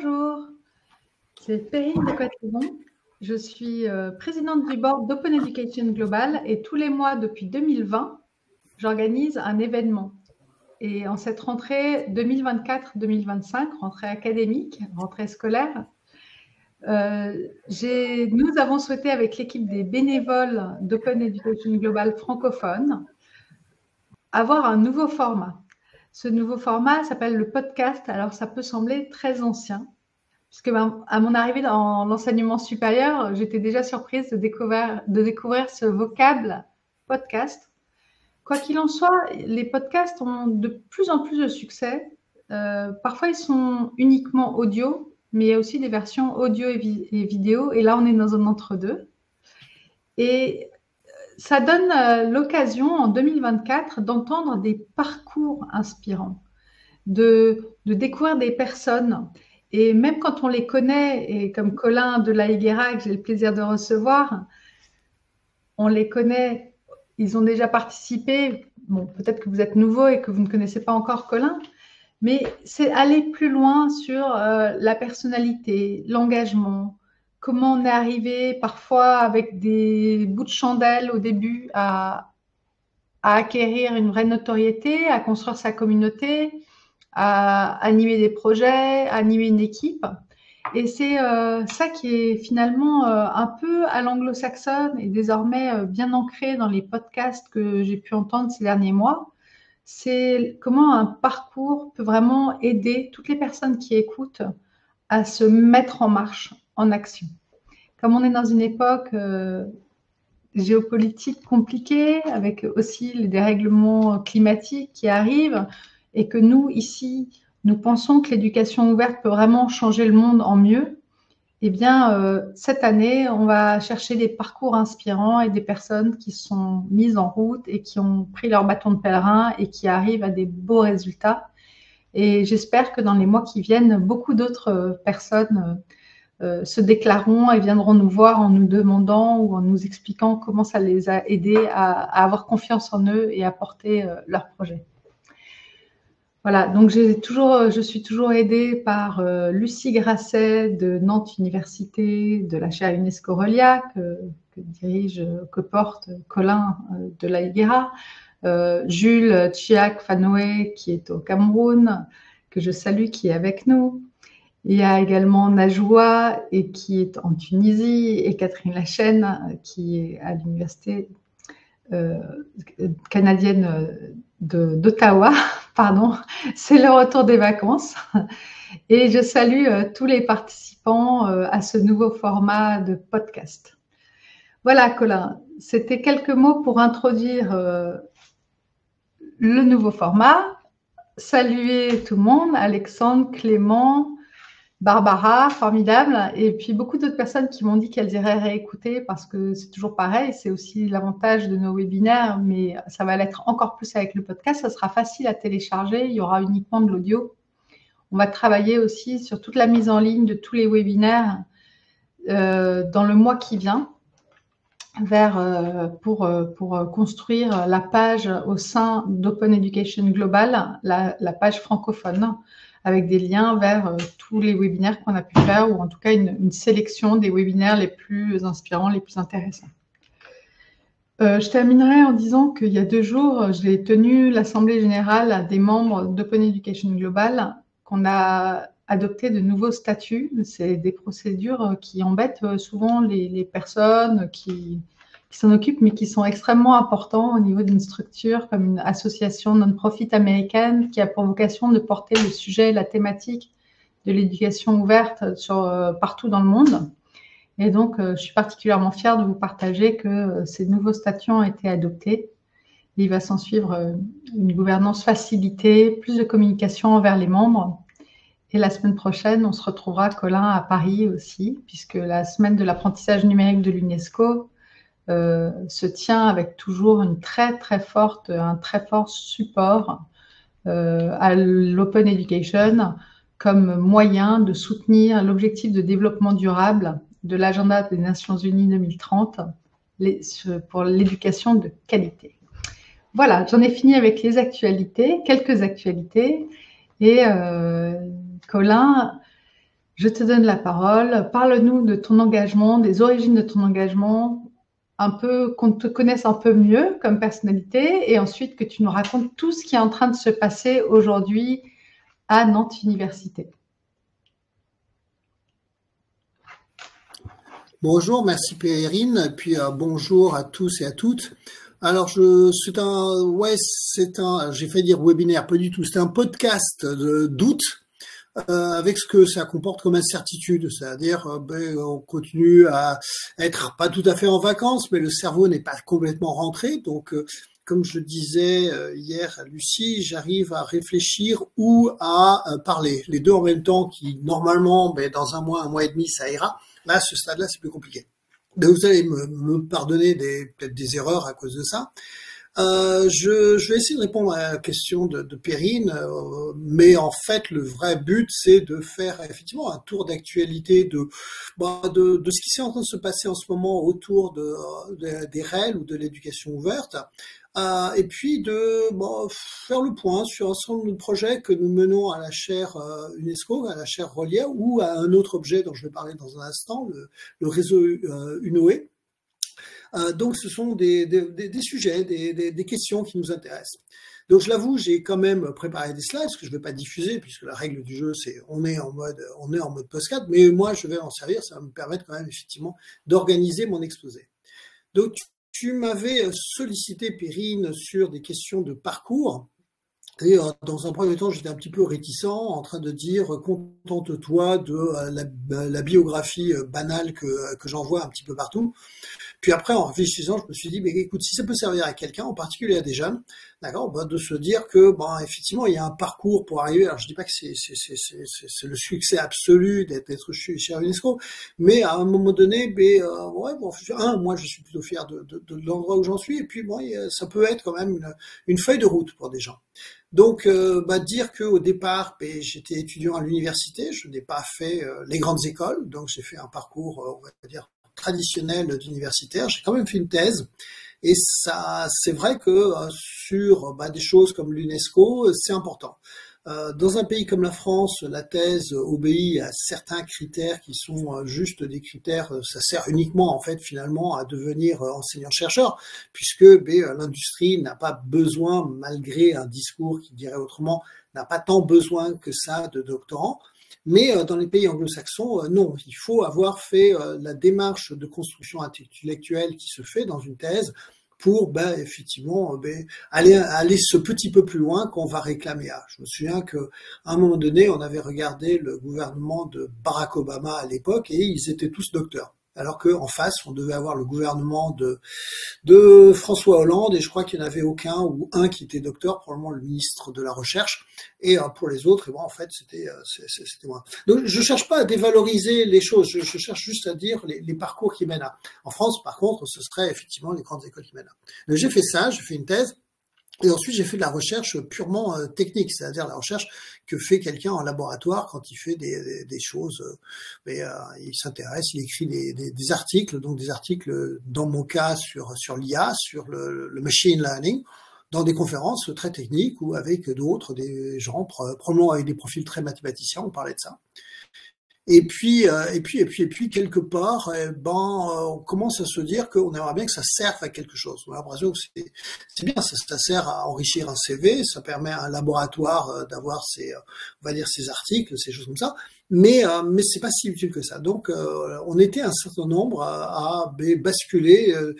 Bonjour, c'est Perrine de Cottevon. Je suis euh, présidente du board d'Open Education Global et tous les mois depuis 2020, j'organise un événement. Et en cette rentrée 2024-2025, rentrée académique, rentrée scolaire, euh, nous avons souhaité avec l'équipe des bénévoles d'Open Education Global francophone avoir un nouveau format. Ce nouveau format s'appelle le podcast. Alors, ça peut sembler très ancien, puisque ben, à mon arrivée dans l'enseignement supérieur, j'étais déjà surprise de découvrir, ce vocable podcast. Quoi qu'il en soit, les podcasts ont de plus en plus de succès. Euh, parfois, ils sont uniquement audio, mais il y a aussi des versions audio et, vidéo. Et là, on est dans un entre-deux. Ça donne euh, l'occasion en 2024 d'entendre des parcours inspirants, de, découvrir des personnes. Et même quand on les connaît, et comme Colin de la Higuera, que j'ai le plaisir de recevoir, on les connaît, ils ont déjà participé. Bon, peut-être que vous êtes nouveau et que vous ne connaissez pas encore Colin, mais c'est aller plus loin sur euh, la personnalité, l'engagement, comment on est arrivé parfois avec des bouts de chandelle au début à, acquérir une vraie notoriété, à construire sa communauté, à animer des projets, à animer une équipe. Et c'est euh, ça qui est finalement euh, un peu à l'anglo-saxonne et désormais euh, bien ancré dans les podcasts que j'ai pu entendre ces derniers mois. C'est comment un parcours peut vraiment aider toutes les personnes qui écoutent à se mettre en marche, en action. Comme on est dans une époque euh, géopolitique compliquée, avec aussi les dérèglements climatiques qui arrivent, et que nous, ici, nous pensons que l'éducation ouverte peut vraiment changer le monde en mieux, eh bien, euh, cette année, on va chercher des parcours inspirants et des personnes qui sont mises en route et qui ont pris leur bâton de pèlerin et qui arrivent à des beaux résultats. Et j'espère que dans les mois qui viennent, beaucoup d'autres personnes euh, se déclareront et viendront nous voir en nous demandant ou en nous expliquant comment ça les a aidés à, avoir confiance en eux et à porter euh, leur projet. Voilà, donc toujours, je suis toujours aidée par euh, Lucie Grasset de Nantes Université, de la chaire UNESCO Relia, que, dirige, que porte Colin de la Higuera, Jules Chiak Fanoé qui est au Cameroun, que je salue, qui est avec nous, il y a également Najwa qui est en Tunisie et Catherine Lachaine qui est à l'université euh, canadienne d'Ottawa. Pardon, c'est le retour des vacances. Et je salue euh, tous les participants euh, à ce nouveau format de podcast. Voilà, Colin, c'était quelques mots pour introduire le nouveau format. Saluer tout le monde, Alexandre, Clément, Barbara, formidable. Et puis beaucoup d'autres personnes qui m'ont dit qu'elles iraient réécouter parce que c'est toujours pareil. C'est aussi l'avantage de nos webinaires, mais ça va l'être encore plus avec le podcast. Ça sera facile à télécharger. Il y aura uniquement de l'audio. On va travailler aussi sur toute la mise en ligne de tous les webinaires euh, dans le mois qui vient euh, pour, euh, pour construire la page au sein d'Open Education Global, la page francophone avec des liens vers euh, tous les webinaires qu'on a pu faire ou en tout cas une, sélection des webinaires les plus inspirants, les plus intéressants. Euh, je terminerai en disant qu'il y a deux jours, j'ai tenu l'Assemblée générale des membres d'Open Education Global qu'on a adopté de nouveaux statuts. C'est des procédures qui embêtent euh, souvent les personnes qui, qui s'en occupent, mais qui sont extrêmement importants au niveau d'une structure comme une association non-profit américaine qui a pour vocation de porter le sujet, la thématique de l'éducation ouverte euh, partout dans le monde. Et donc, euh, je suis particulièrement fière de vous partager que euh, ces nouveaux statuts ont été adoptés. Il va s'en suivre une gouvernance facilitée, plus de communication envers les membres. Et la semaine prochaine, on se retrouvera, Colin, à Paris aussi, puisque la semaine de l'apprentissage numérique de l'UNESCO euh, se tient avec toujours une très très forte, un très fort support euh, à l'open education comme moyen de soutenir l'objectif de développement durable de l'agenda des Nations Unies 2030 pour l'éducation de qualité. Voilà, j'en ai fini avec les actualités, quelques actualités. Et euh, Colin, Je te donne la parole. Parle-nous de ton engagement, des origines de ton engagement, un peu qu'on te connaisse un peu mieux comme personnalité et ensuite que tu nous racontes tout ce qui est en train de se passer aujourd'hui à Nantes Université. Bonjour, merci Périne, puis euh, bonjour à tous et à toutes. Alors, je, c'est un, ouais, c'est un, j'ai fait dire webinaire, pas du tout. C'est un podcast d'août avec ce que ça comporte comme incertitude, c'est-à-dire euh, ben, on continue à être pas tout à fait en vacances, mais le cerveau n'est pas complètement rentré, donc euh, comme je disais hier à Lucie, j'arrive à réfléchir ou à parler, les deux en même temps, qui normalement, ben, dans un mois, un mois et demi, ça ira. Là, ce stade-là, c'est plus compliqué. Vous allez me, me pardonner peut-être des erreurs à cause de ça. Euh, je, je, vais essayer de répondre à la question de, de Perrine, euh, mais en fait, le vrai but, c'est de faire effectivement un tour d'actualité de, bah, de, de, ce qui s'est en train de se passer en ce moment autour de, des REL ou de l'éducation ouverte, euh, et puis de bon, faire le point sur un certain nombre de projets que nous menons à la chaire euh, UNESCO, à la chaire Relier, ou à un autre objet dont je vais parler dans un instant, le, le réseau UNOE. Euh, donc ce sont des, sujets, des, questions qui nous intéressent. Donc je l'avoue, j'ai quand même préparé des slides que je ne vais pas diffuser puisque la règle du jeu c'est on est en mode on est postcard, mais moi je vais en servir, ça va me permettre quand même effectivement d'organiser mon exposé. Donc tu m'avais sollicité Perrine sur des questions de parcours. Et euh, dans un premier temps, j'étais un petit peu réticent, en train de dire contente-toi de euh, la, la, biographie banale que j'envoie un petit peu partout. Puis après, en réfléchissant, je me suis dit, mais écoute, si ça peut servir à quelqu'un, en particulier à des jeunes, d'accord, bah, de se dire que, bon, effectivement, il y a un parcours pour arriver. Alors, je dis pas que c'est le succès absolu d'être chez UNESCO, mais à un moment donné, ben, euh, ouais, bon, un, moi, je suis plutôt fier de, de, de l'endroit où j'en suis, et puis, bon, ça peut être quand même une, une feuille de route pour des gens. Donc, euh, bah, dire qu'au départ, ben, j'étais étudiant à l'université, je n'ai pas fait euh, les grandes écoles, donc j'ai fait un parcours, euh, on va dire, traditionnel d'universitaire. J'ai quand même fait une thèse. Et ça, c'est vrai que euh, sur bah, des choses comme l'UNESCO, c'est important. Euh, dans un pays comme la France, la thèse obéit à certains critères qui sont euh, juste des critères, ça sert uniquement en fait finalement à devenir enseignant-chercheur, puisque ben, l'industrie n'a pas besoin, malgré un discours qui dirait autrement, n'a pas tant besoin que ça de doctorants. Mais euh, dans les pays anglo-saxons, euh, non, il faut avoir fait euh, la démarche de construction intellectuelle qui se fait dans une thèse pour ben, effectivement ben, aller, aller ce petit peu plus loin qu'on va réclamer. Ah, je me souviens qu'à un moment donné, on avait regardé le gouvernement de Barack Obama à l'époque et ils étaient tous docteurs alors qu'en face, on devait avoir le gouvernement de, de François Hollande, et je crois qu'il n'y en avait aucun, ou un qui était docteur, probablement le ministre de la Recherche, et euh, pour les autres, et bon, en fait, c'était euh, c'était moi. Donc, je cherche pas à dévaloriser les choses, je, cherche juste à dire les, les, parcours qui mènent à. En France, par contre, ce serait effectivement les grandes écoles qui mènent à. J'ai fait ça, j'ai fait une thèse, et ensuite, j'ai fait de la recherche purement euh, technique, c'est-à-dire la recherche que fait quelqu'un en laboratoire quand il fait des, choses. Euh, mais euh, il s'intéresse, il écrit des, des, articles, donc des articles, dans mon cas, sur, sur l'IA, sur le, le, machine learning, dans des conférences très techniques ou avec d'autres, des gens, probablement avec des profils très mathématiciens, on parlait de ça. Et puis, euh, et puis, et puis, et puis, quelque part, eh ben, euh, on commence à se dire qu'on aimerait bien que ça serve à quelque chose. On a l'impression que c'est bien, ça, sert à enrichir un CV, ça permet à un laboratoire euh, d'avoir ses, on va dire, ses articles, ces choses comme ça mais euh, mais c'est pas si utile que ça. Donc euh, on était un certain nombre à, à basculer euh,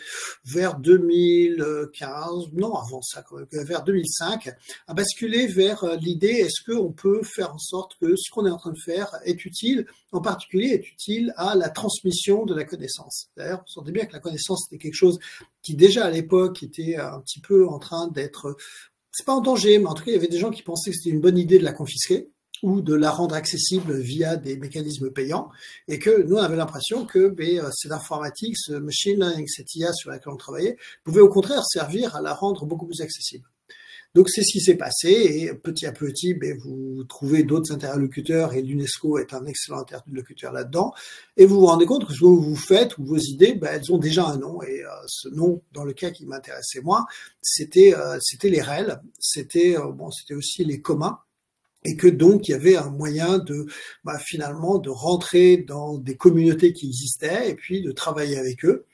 vers 2015, non avant ça, vers 2005, à basculer vers l'idée est-ce qu'on peut faire en sorte que ce qu'on est en train de faire est utile, en particulier est utile à la transmission de la connaissance. D'ailleurs, on sentait bien que la connaissance était quelque chose qui déjà à l'époque était un petit peu en train d'être c'est pas en danger, mais en tout cas, il y avait des gens qui pensaient que c'était une bonne idée de la confisquer ou de la rendre accessible via des mécanismes payants, et que nous on avait l'impression que ben, euh, cette informatique, ce machine learning, cette IA sur laquelle on travaillait, pouvait au contraire servir à la rendre beaucoup plus accessible. Donc c'est ce qui s'est passé, et petit à petit, ben, vous trouvez d'autres interlocuteurs, et l'UNESCO est un excellent interlocuteur là-dedans, et vous vous rendez compte que ce que vous faites, ou vos idées, ben, elles ont déjà un nom, et euh, ce nom, dans le cas qui m'intéressait moi, c'était euh, les REL, c'était bon, c'était aussi les communs, et que donc il y avait un moyen de bah, finalement de rentrer dans des communautés qui existaient et puis de travailler avec eux.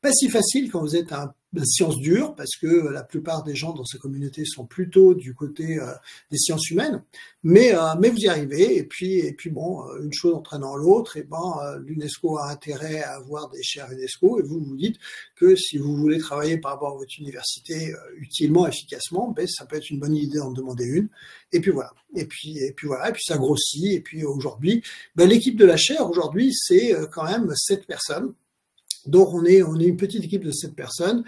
Pas si facile quand vous êtes un sciences dures, parce que la plupart des gens dans ces communautés sont plutôt du côté euh, des sciences humaines, mais, euh, mais vous y arrivez, et puis, et puis bon, euh, une chose entraînant l'autre, et ben l'UNESCO a intérêt à avoir des chaires UNESCO, et vous vous dites que si vous voulez travailler par rapport à votre université utilement, efficacement, ben, ça peut être une bonne idée d'en demander une, et puis voilà, et puis, et puis voilà, et puis ça grossit, et puis aujourd'hui, ben, l'équipe de la chaire aujourd'hui, c'est quand même sept personnes, donc on est, on est une petite équipe de sept personnes,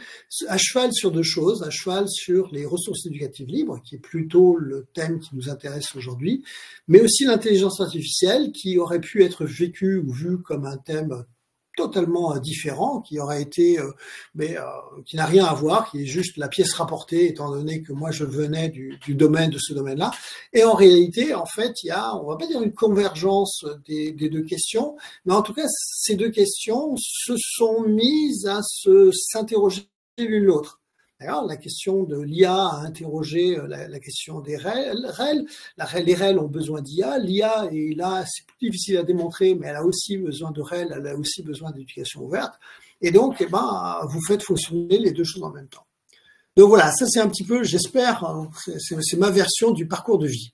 à cheval sur deux choses, à cheval sur les ressources éducatives libres, qui est plutôt le thème qui nous intéresse aujourd'hui, mais aussi l'intelligence artificielle, qui aurait pu être vécue ou vue comme un thème totalement différent, qui aurait été, euh, mais euh, qui n'a rien à voir, qui est juste la pièce rapportée, étant donné que moi je venais du, du domaine de ce domaine-là. Et en réalité, en fait, il y a, on va pas dire une convergence des, des deux questions, mais en tout cas, ces deux questions se sont mises à se s'interroger l'une l'autre. D'ailleurs, la question de l'IA a interrogé euh, la, question des REL. les REL ont besoin d'IA. L'IA est là, c'est plus difficile à démontrer, mais elle a aussi besoin de REL, elle a aussi besoin d'éducation ouverte. Et donc, eh ben, vous faites fonctionner les deux choses en même temps. Donc voilà, ça c'est un petit peu, j'espère, hein, c'est ma version du parcours de vie.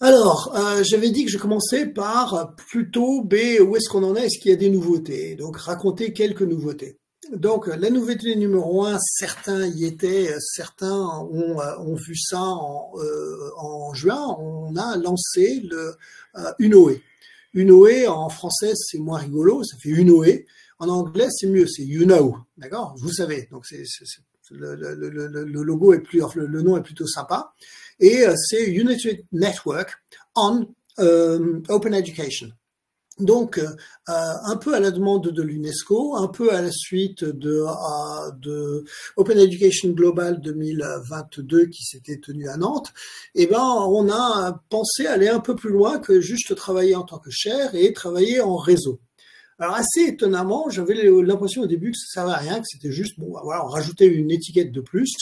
Alors, euh, j'avais dit que je commençais par plutôt B, où est-ce qu'on en est, est-ce qu'il y a des nouveautés? Donc, raconter quelques nouveautés. Donc, la nouveauté numéro un, certains y étaient, certains ont, ont vu ça en, euh, juin. On a lancé le euh, Unoe. Unoe en français c'est moins rigolo, ça fait Unoe. En anglais c'est mieux, c'est You Know, d'accord? Vous savez. Donc le, logo est plus, le, nom est plutôt sympa. Et euh, c'est United Network on euh, Open Education. Donc, euh, un peu à la demande de l'UNESCO, un peu à la suite de, euh, de, Open Education Global 2022 qui s'était tenu à Nantes, eh ben, on a pensé aller un peu plus loin que juste travailler en tant que chair et travailler en réseau. Alors assez étonnamment, j'avais l'impression au début que ça servait à rien, que c'était juste bon, bah, voilà, on rajoutait une étiquette de plus.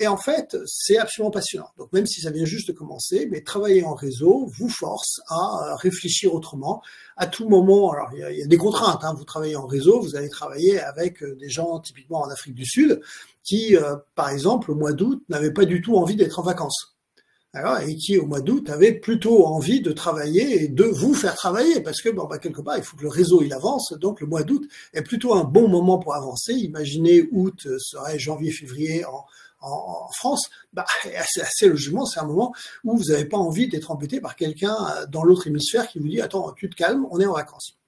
Et en fait, c'est absolument passionnant. Donc même si ça vient juste de commencer, mais travailler en réseau vous force à euh, réfléchir autrement. À tout moment, alors il y a, des contraintes. Hein. Vous travaillez en réseau, vous allez travailler avec euh, des gens typiquement en Afrique du Sud qui, euh, par exemple, au mois d'août, n'avaient pas du tout envie d'être en vacances. Et qui, au mois d'août, avaient plutôt envie de travailler et de vous faire travailler, parce que, bon, bah, quelque part, il faut que le réseau, il avance, donc le mois d'août est plutôt un bon moment pour avancer. Imaginez, août serait janvier, février en, en, France, bah, assez, logiquement, c'est un moment où vous n'avez pas envie d'être embêté par quelqu'un euh, dans l'autre hémisphère qui vous dit attends, tu te calmes, on est en vacances.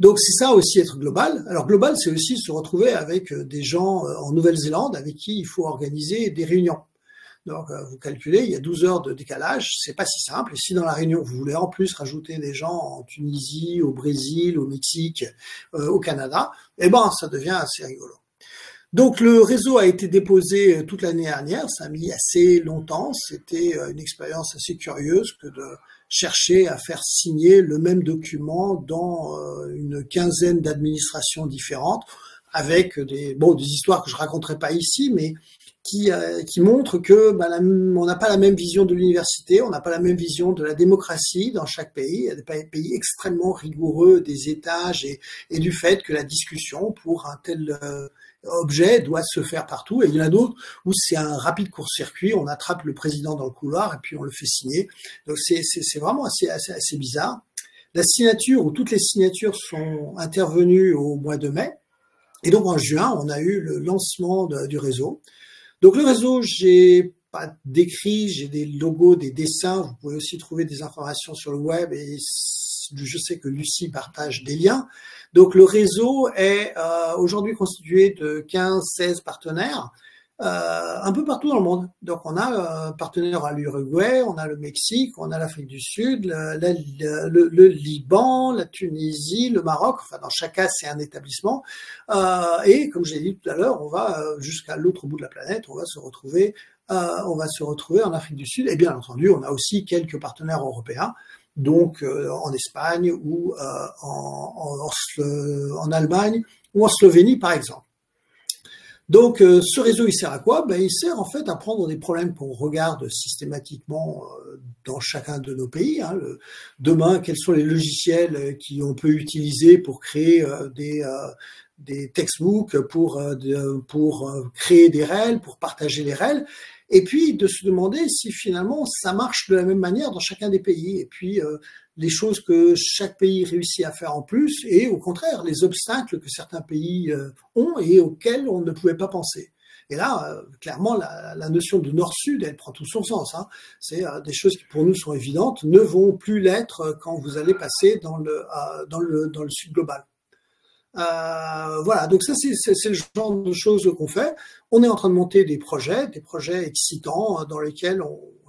Donc c'est ça aussi être global. Alors global, c'est aussi se retrouver avec euh, des gens euh, en Nouvelle-Zélande avec qui il faut organiser des réunions. Donc vous calculez, il y a 12 heures de décalage, c'est pas si simple. Et si dans la réunion vous voulez en plus rajouter des gens en Tunisie, au Brésil, au Mexique, au Canada, eh ben ça devient assez rigolo. Donc le réseau a été déposé euh, toute l'année dernière, ça a mis assez longtemps, c'était euh, une expérience assez curieuse que de chercher à faire signer le même document dans euh, une quinzaine d'administrations différentes, avec des, bon, des histoires que je raconterai pas ici, mais qui, qui montrent que bah, on n'a pas la même vision de l'université, on n'a pas la même vision de la démocratie dans chaque pays. Il y a des pays extrêmement rigoureux des étages et, et du fait que la discussion pour un tel objet doit se faire partout. Et il y en a d'autres où c'est un rapide court-circuit, on attrape le président dans le couloir et puis on le fait signer. Donc c'est vraiment assez, bizarre. La signature, ou toutes les signatures sont intervenues au mois de mai. Et donc en juin, on a eu le lancement du réseau. Donc le réseau, j'ai pas décrit, j'ai des logos, des dessins. Vous pouvez aussi trouver des informations sur le web et je sais que Lucie partage des liens. Donc le réseau est euh, aujourd'hui constitué de 15-16 partenaires. Euh, un peu partout dans le monde. Donc on a un partenaire à l'Uruguay, on a le Mexique, on a l'Afrique du Sud, le, le, Liban, la Tunisie, le Maroc. Enfin dans chaque cas c'est un établissement. Euh, et comme j'ai dit tout à l'heure, on va jusqu'à l'autre bout de la planète, on va se retrouver, on va se retrouver en Afrique du Sud. Et bien entendu, on a aussi quelques partenaires européens donc euh, en Espagne ou euh, en, en, en, Allemagne ou en Slovénie par exemple. Donc, euh, ce réseau, il sert à quoi? Ben, Il sert en fait à prendre des problèmes qu'on regarde systématiquement euh, dans chacun de nos pays. Hein. demain, quels sont les logiciels qu'on peut utiliser pour créer des, des textbooks, pour, pour créer des REL, pour partager les REL et puis de se demander si finalement ça marche de la même manière dans chacun des pays, et puis euh, les choses que chaque pays réussit à faire en plus, et au contraire les obstacles que certains pays euh, ont et auxquels on ne pouvait pas penser. Et là, euh, clairement, la, notion de nord-sud, elle prend tout son sens. Hein. C'est des choses qui pour nous sont évidentes, ne vont plus l'être quand vous allez passer dans le, dans le, dans le sud global. Euh, voilà, donc ça c'est le genre de choses qu'on fait. On est en train de monter des projets, des projets excitants euh, dans lesquels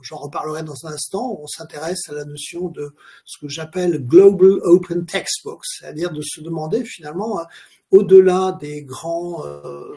j'en reparlerai dans un instant, on s'intéresse à la notion de ce que j'appelle Global Open Textbooks, c'est-à-dire de se demander finalement, euh, au-delà des grands euh,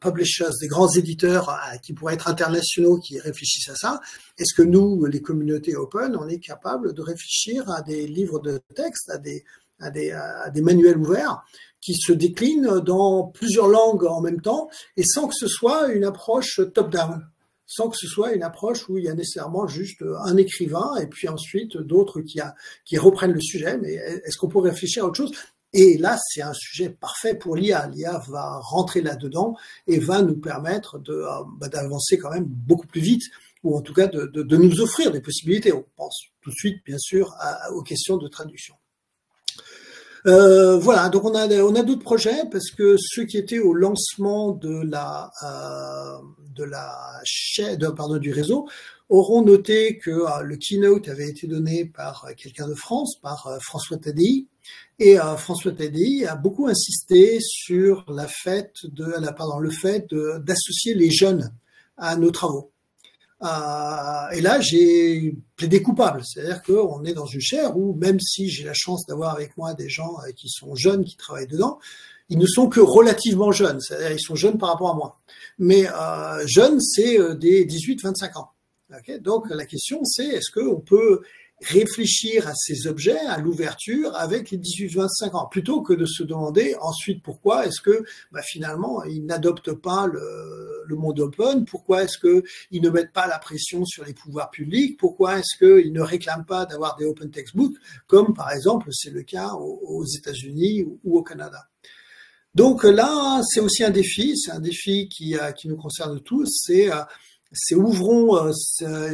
publishers, des grands éditeurs qui pourraient être internationaux qui réfléchissent à ça, est-ce que nous, les communautés open, on est capable de réfléchir à des livres de texte, à des à des, manuels ouverts qui se déclinent dans plusieurs langues en même temps et sans que ce soit une approche top-down, sans que ce soit une approche où il y a nécessairement juste un écrivain et puis ensuite d'autres qui, reprennent le sujet. Mais est-ce qu'on peut réfléchir à autre chose? Et là, c'est un sujet parfait pour l'IA. L'IA va rentrer là-dedans et va nous permettre de, bah, d'avancer quand même beaucoup plus vite, ou en tout cas de, nous offrir des possibilités. On pense tout de suite, bien sûr, aux questions de traduction. Euh, voilà, donc on a on a d'autres projets parce que ceux qui étaient au lancement de la euh, de la chaîne, pardon, du réseau auront noté que euh, le keynote avait été donné par quelqu'un de France, par François Tadei, et François Tadei a beaucoup insisté sur la fête de, pardon, le fait d'associer les jeunes à nos travaux. Euh, et là, j'ai plaidé coupable. C'est-à-dire qu'on est dans une chaire où, même si j'ai la chance d'avoir avec moi des gens euh, qui sont jeunes, qui travaillent dedans, ils ne sont que relativement jeunes. C'est-à-dire ils sont jeunes par rapport à moi. Mais euh, jeunes, c'est des 18-25 ans. Donc la question, c'est est-ce qu'on peut réfléchir à ces objets, à l'ouverture avec les 18-25 ans, plutôt que de se demander ensuite pourquoi est-ce que bah, finalement ils n'adoptent pas le, le, monde open, pourquoi est-ce qu'ils ne mettent pas la pression sur les pouvoirs publics, pourquoi est-ce qu'ils ne réclament pas d'avoir des open textbooks, comme par exemple c'est le cas aux, États-Unis ou au Canada. Donc là, c'est aussi un défi, c'est un défi qui, euh, qui nous concerne tous, c'est euh, c'est ouvrons, euh,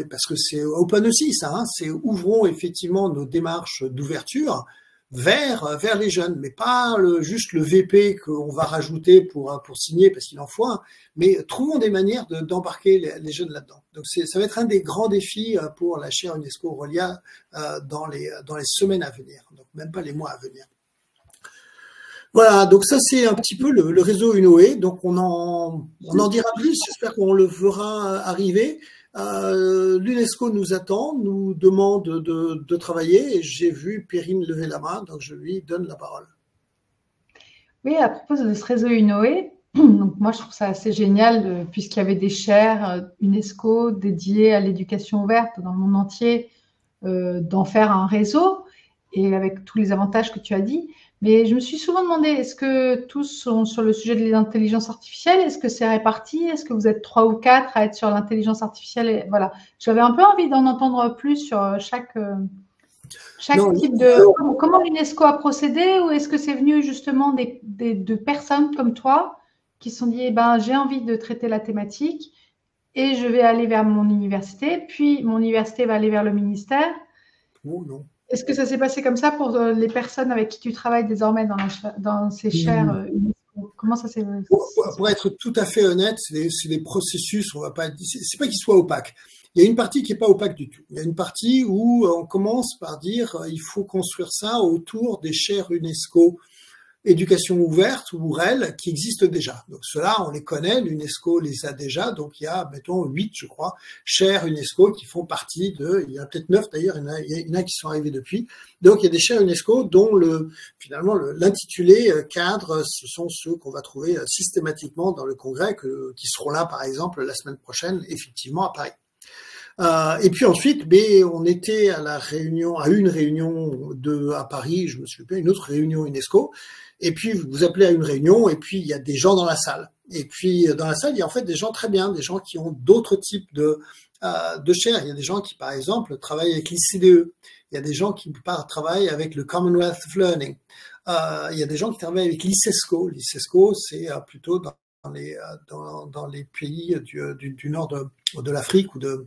parce que c'est open aussi ça, hein, c'est ouvrons effectivement nos démarches d'ouverture vers vers les jeunes, mais pas juste le VP qu'on va rajouter pour pour signer parce qu'il en faut mais trouvons des manières d'embarquer les, jeunes là-dedans. Donc ça va être un des grands défis euh, pour la chaire UNESCO Rolia euh, dans les dans les semaines à venir, donc même pas les mois à venir. Voilà, donc ça c'est un petit peu le, réseau UNOE. Donc on en, on en dira plus, j'espère qu'on le verra arriver. Euh, L'UNESCO nous attend, nous demande de, de travailler et j'ai vu Perrine lever la main, donc je lui donne la parole. Oui, à propos de ce réseau UNOE, donc moi je trouve ça assez génial puisqu'il y avait des chaires euh, UNESCO dédiées à l'éducation ouverte dans le monde entier, euh, d'en faire un réseau et avec tous les avantages que tu as dit. Mais je me suis souvent demandé, est-ce que tous sont sur le sujet de l'intelligence artificielle? Est-ce que c'est réparti? Est-ce que vous êtes trois ou quatre à être sur l'intelligence artificielle? Et Voilà, j'avais un peu envie d'en entendre plus sur euh, chaque, euh, chaque type de... Comment l'UNESCO a procédé Ou est-ce que c'est venu justement des, des, de personnes comme toi qui se sont dit, eh ben, j'ai envie de traiter la thématique et je vais aller vers mon université, puis mon université va aller vers le ministère. Oh non. Est-ce que ça s'est passé comme ça pour euh, les personnes avec qui tu travailles désormais dans, dans ces chaires mmh. euh, Comment ça s'est pour, pour, être tout à fait honnête, c'est des, processus, on va pas c'est pas qu'ils soient opaques. Il y a une partie qui est pas opaque du tout. Il y a une partie où on commence par dire il faut construire ça autour des chaires UNESCO éducation ouverte ou REL qui existent déjà. Donc cela, on les connaît, l'UNESCO les a déjà. Donc il y a, mettons, huit, je crois, chers UNESCO qui font partie de, il y a peut-être neuf d'ailleurs, il, y en a qui sont arrivés depuis. Donc il y a des chers UNESCO dont le, finalement, l'intitulé euh, cadre, ce sont ceux qu'on va trouver euh, systématiquement dans le congrès, que, qui seront là, par exemple, la semaine prochaine, effectivement, à Paris. Euh, et puis ensuite, ben, on était à la réunion, à une réunion de à Paris, je me souviens, une autre réunion UNESCO, Et puis vous appelez à une réunion et puis il y a des gens dans la salle. Et puis dans la salle, il y a en fait des gens très bien, des gens qui ont d'autres types de euh, de chaires. Il y a des gens qui, par exemple, travaillent avec l'ICDE. Il y a des gens qui travaillent avec le Commonwealth of Learning. Euh, il y a des gens qui travaillent avec l'ICESCO. L'ICESCO, c'est euh, plutôt dans les, dans les pays du, du, du nord de, de l'Afrique ou de,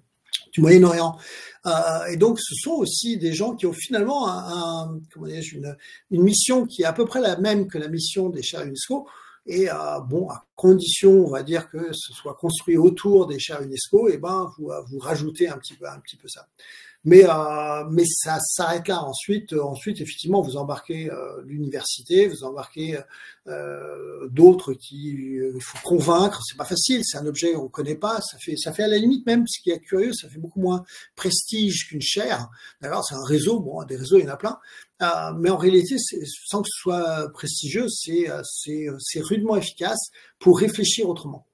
du Moyen-Orient. Euh, et donc, ce sont aussi des gens qui ont finalement un, un comment une, une mission qui est à peu près la même que la mission des chaires UNESCO, et euh, bon, à condition, on va dire que ce soit construit autour des chaires UNESCO, et eh ben vous, vous rajoutez un petit peu, un petit peu ça. Mais, euh, mais ça s'arrête là. Ensuite, euh, ensuite, effectivement, vous embarquez euh, l'université, vous embarquez euh, d'autres qui il faut convaincre. C'est pas facile. C'est un objet qu'on connaît pas. Ça fait, ça fait à la limite même, ce qui est curieux, ça fait beaucoup moins prestige qu'une chaire. D'accord, c'est un réseau. Bon, des réseaux, il y en a plein. Euh, mais en réalité, sans que ce soit prestigieux, c'est rudement efficace pour réfléchir autrement.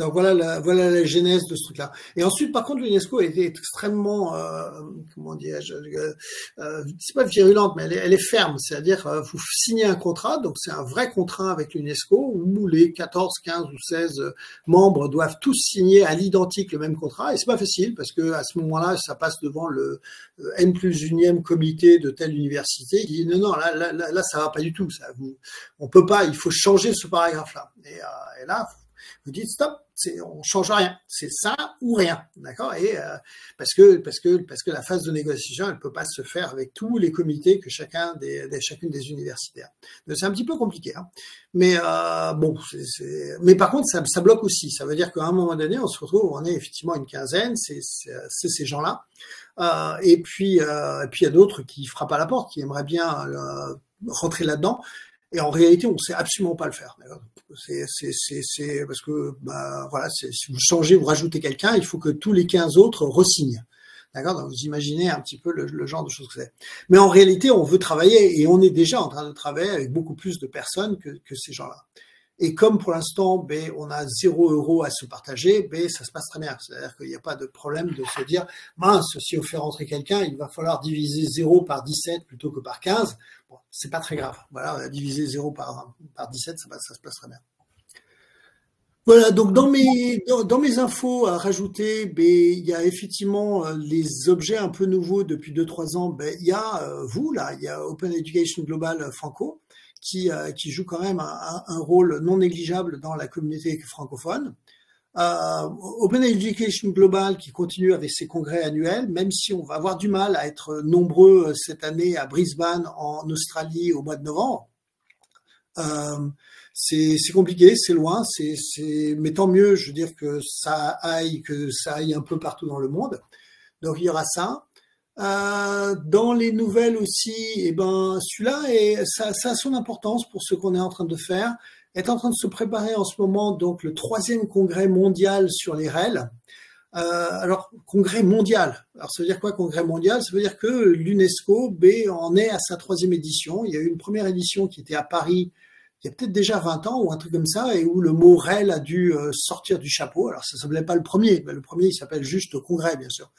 Donc voilà la, voilà la genèse de ce truc-là. Et ensuite, par contre, l'UNESCO a été extrêmement, euh, comment dirais-je, euh, euh, c'est pas virulente, mais elle est, ferme. C'est-à-dire, euh, vous signez un contrat, donc c'est un vrai contrat avec l'UNESCO où les 14, 15 ou 16 membres doivent tous signer à l'identique le même contrat. Et c'est pas facile parce que à ce moment-là, ça passe devant le N plus unième comité de telle université qui dit non, non, là, là, là, ça va pas du tout. Ça, vous, on peut pas, il faut changer ce paragraphe-là. Et là, vous dites stop, on change rien, c'est ça ou rien, d'accord? Et euh, parce que parce que parce que la phase de négociation, elle peut pas se faire avec tous les comités que chacun des, chacune des universitaires. C'est un petit peu compliqué, hein. mais euh, bon, mais par contre ça, bloque aussi. Ça veut dire qu'à un moment donné, on se retrouve, on est effectivement une quinzaine, c'est ces gens-là, euh, et puis et puis il y a d'autres qui frappent à la porte, qui aimeraient bien rentrer là-dedans. Et en réalité, on ne sait absolument pas le faire. C'est parce que bah, voilà, si vous changez, vous rajoutez quelqu'un, il faut que tous les 15 autres resignent. D'accord? Vous imaginez un petit peu le, genre de choses que c'est. Mais en réalité, on veut travailler et on est déjà en train de travailler avec beaucoup plus de personnes que, que ces gens-là. Et comme pour l'instant, on a zéro euro à se partager, ça se passe très bien. C'est-à-dire qu'il n'y a pas de problème de se dire, mince, si on fait rentrer quelqu'un, il va falloir diviser 0 par 17 plutôt que par 15. Bon, c'est pas très grave. Voilà, on a divisé 0 par, par 17, ça, se passe très bien. Voilà, donc dans mes, infos à rajouter, il y a effectivement euh, les objets un peu nouveaux depuis 2-3 ans. Ben, il y a euh, vous, là, il y a Open Education Global Franco, qui, euh, qui joue quand même un, rôle non négligeable dans la communauté francophone. Euh, Open Education Global qui continue avec ses congrès annuels, même si on va avoir du mal à être nombreux cette année à Brisbane en Australie au mois de novembre. Euh, c'est compliqué, c'est loin, c'est mais tant mieux, je veux dire que ça aille, que ça aille un peu partout dans le monde. Donc il y aura ça. Euh, dans les nouvelles aussi, et eh ben celui-là et ça, a son importance pour ce qu'on est en train de faire. Est en train de se préparer en ce moment donc le troisième congrès mondial sur les REL. Euh, alors congrès mondial. Alors ça veut dire quoi congrès mondial? Ça veut dire que l'UNESCO B en est à sa troisième édition. Il y a eu une première édition qui était à Paris il y a peut-être déjà 20 ans ou un truc comme ça, et où le mot REL a dû euh, sortir du chapeau. Alors ça ne s'appelait pas le premier, mais le premier il s'appelle juste congrès bien sûr.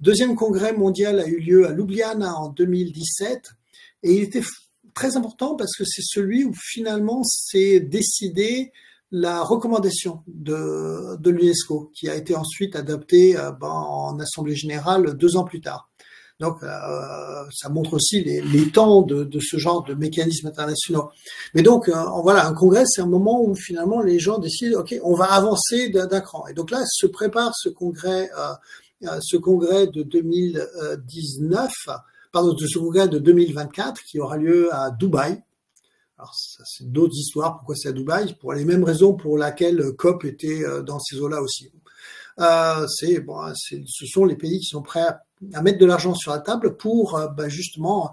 Deuxième congrès mondial a eu lieu à Ljubljana en 2017 et il était très important parce que c'est celui où finalement s'est décidé la recommandation de, l'UNESCO qui a été ensuite adoptée euh, ben, en Assemblée générale deux ans plus tard. Donc, euh, ça montre aussi les, les temps de, de, ce genre de mécanismes internationaux. Mais donc, euh, voilà, un congrès, c'est un moment où finalement les gens décident, ok, on va avancer d'un cran. Et donc là, se prépare ce congrès euh, ce congrès de 2019, pardon, de ce congrès de 2024 qui aura lieu à Dubaï. Alors, c'est d'autres histoires. Pourquoi c'est à Dubaï? Pour les mêmes raisons pour lesquelles COP était dans ces eaux-là aussi. Euh, c'est bon, ce sont les pays qui sont prêts à, mettre de l'argent sur la table pour euh, bah, justement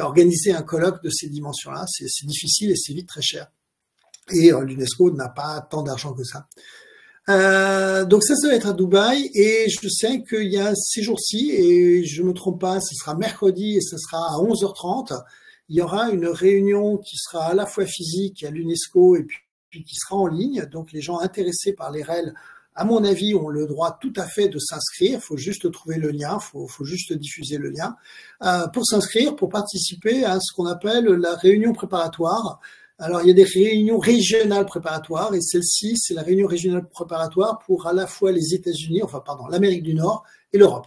organiser un colloque de ces dimensions-là. C'est difficile et c'est vite très cher. Et euh, l'UNESCO n'a pas tant d'argent que ça. Euh, donc ça, ça va être à Dubaï et je sais qu'il y a ces jours-ci, et je me trompe pas, ce sera mercredi et ce sera à 11h30, il y aura une réunion qui sera à la fois physique à l'UNESCO et puis, qui sera en ligne. Donc les gens intéressés par les REL à mon avis, ont le droit tout à fait de s'inscrire. Il faut juste trouver le lien, il faut, juste diffuser le lien euh, pour s'inscrire, pour participer à ce qu'on appelle la réunion préparatoire. Alors, il y a des réunions régionales préparatoires et celle-ci, c'est la réunion régionale préparatoire pour à la fois les États-Unis, enfin pardon, l'Amérique du Nord et l'Europe.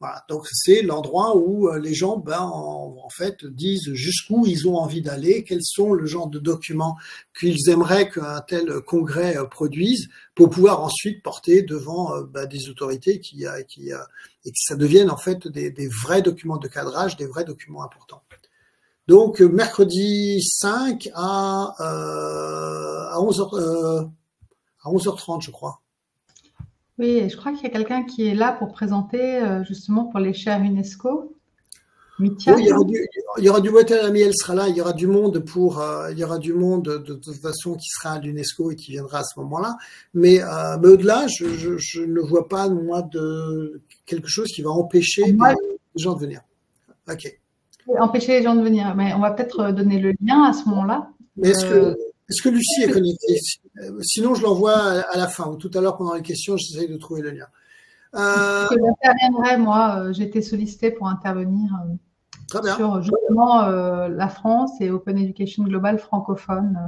Voilà, donc c'est l'endroit où euh, les gens, ben, en, fait, disent jusqu'où ils ont envie d'aller, quels sont le genre de documents qu'ils aimeraient qu'un tel congrès euh, produise, pour pouvoir ensuite porter devant euh, ben, des autorités qui, qui, et que ça devienne en fait des, vrais documents de cadrage, des vrais documents importants. Donc mercredi 5 à, à 11h, à 11h30, je crois. Oui, je crois qu'il y a quelqu'un qui est là pour présenter euh, justement pour les chaires UNESCO. Oui, il y aura du, il y aura du elle sera là, il y aura du monde pour, euh, il y aura du monde de, toute façon qui sera à l'UNESCO et qui viendra à ce moment-là. Mais, euh, au-delà, je, ne vois pas moi de quelque chose qui va empêcher les gens de venir. Ok. Empêcher les gens de venir, mais on va peut-être donner le lien à ce moment-là. Mais est-ce que est-ce que Lucie est connectée Sinon, je l'envoie à la fin ou tout à l'heure pendant les questions, j'essaie de trouver le lien. Euh... J'interviendrai, moi, euh, j'ai été sollicitée pour intervenir euh, sur justement euh, la France et Open Education Global francophone.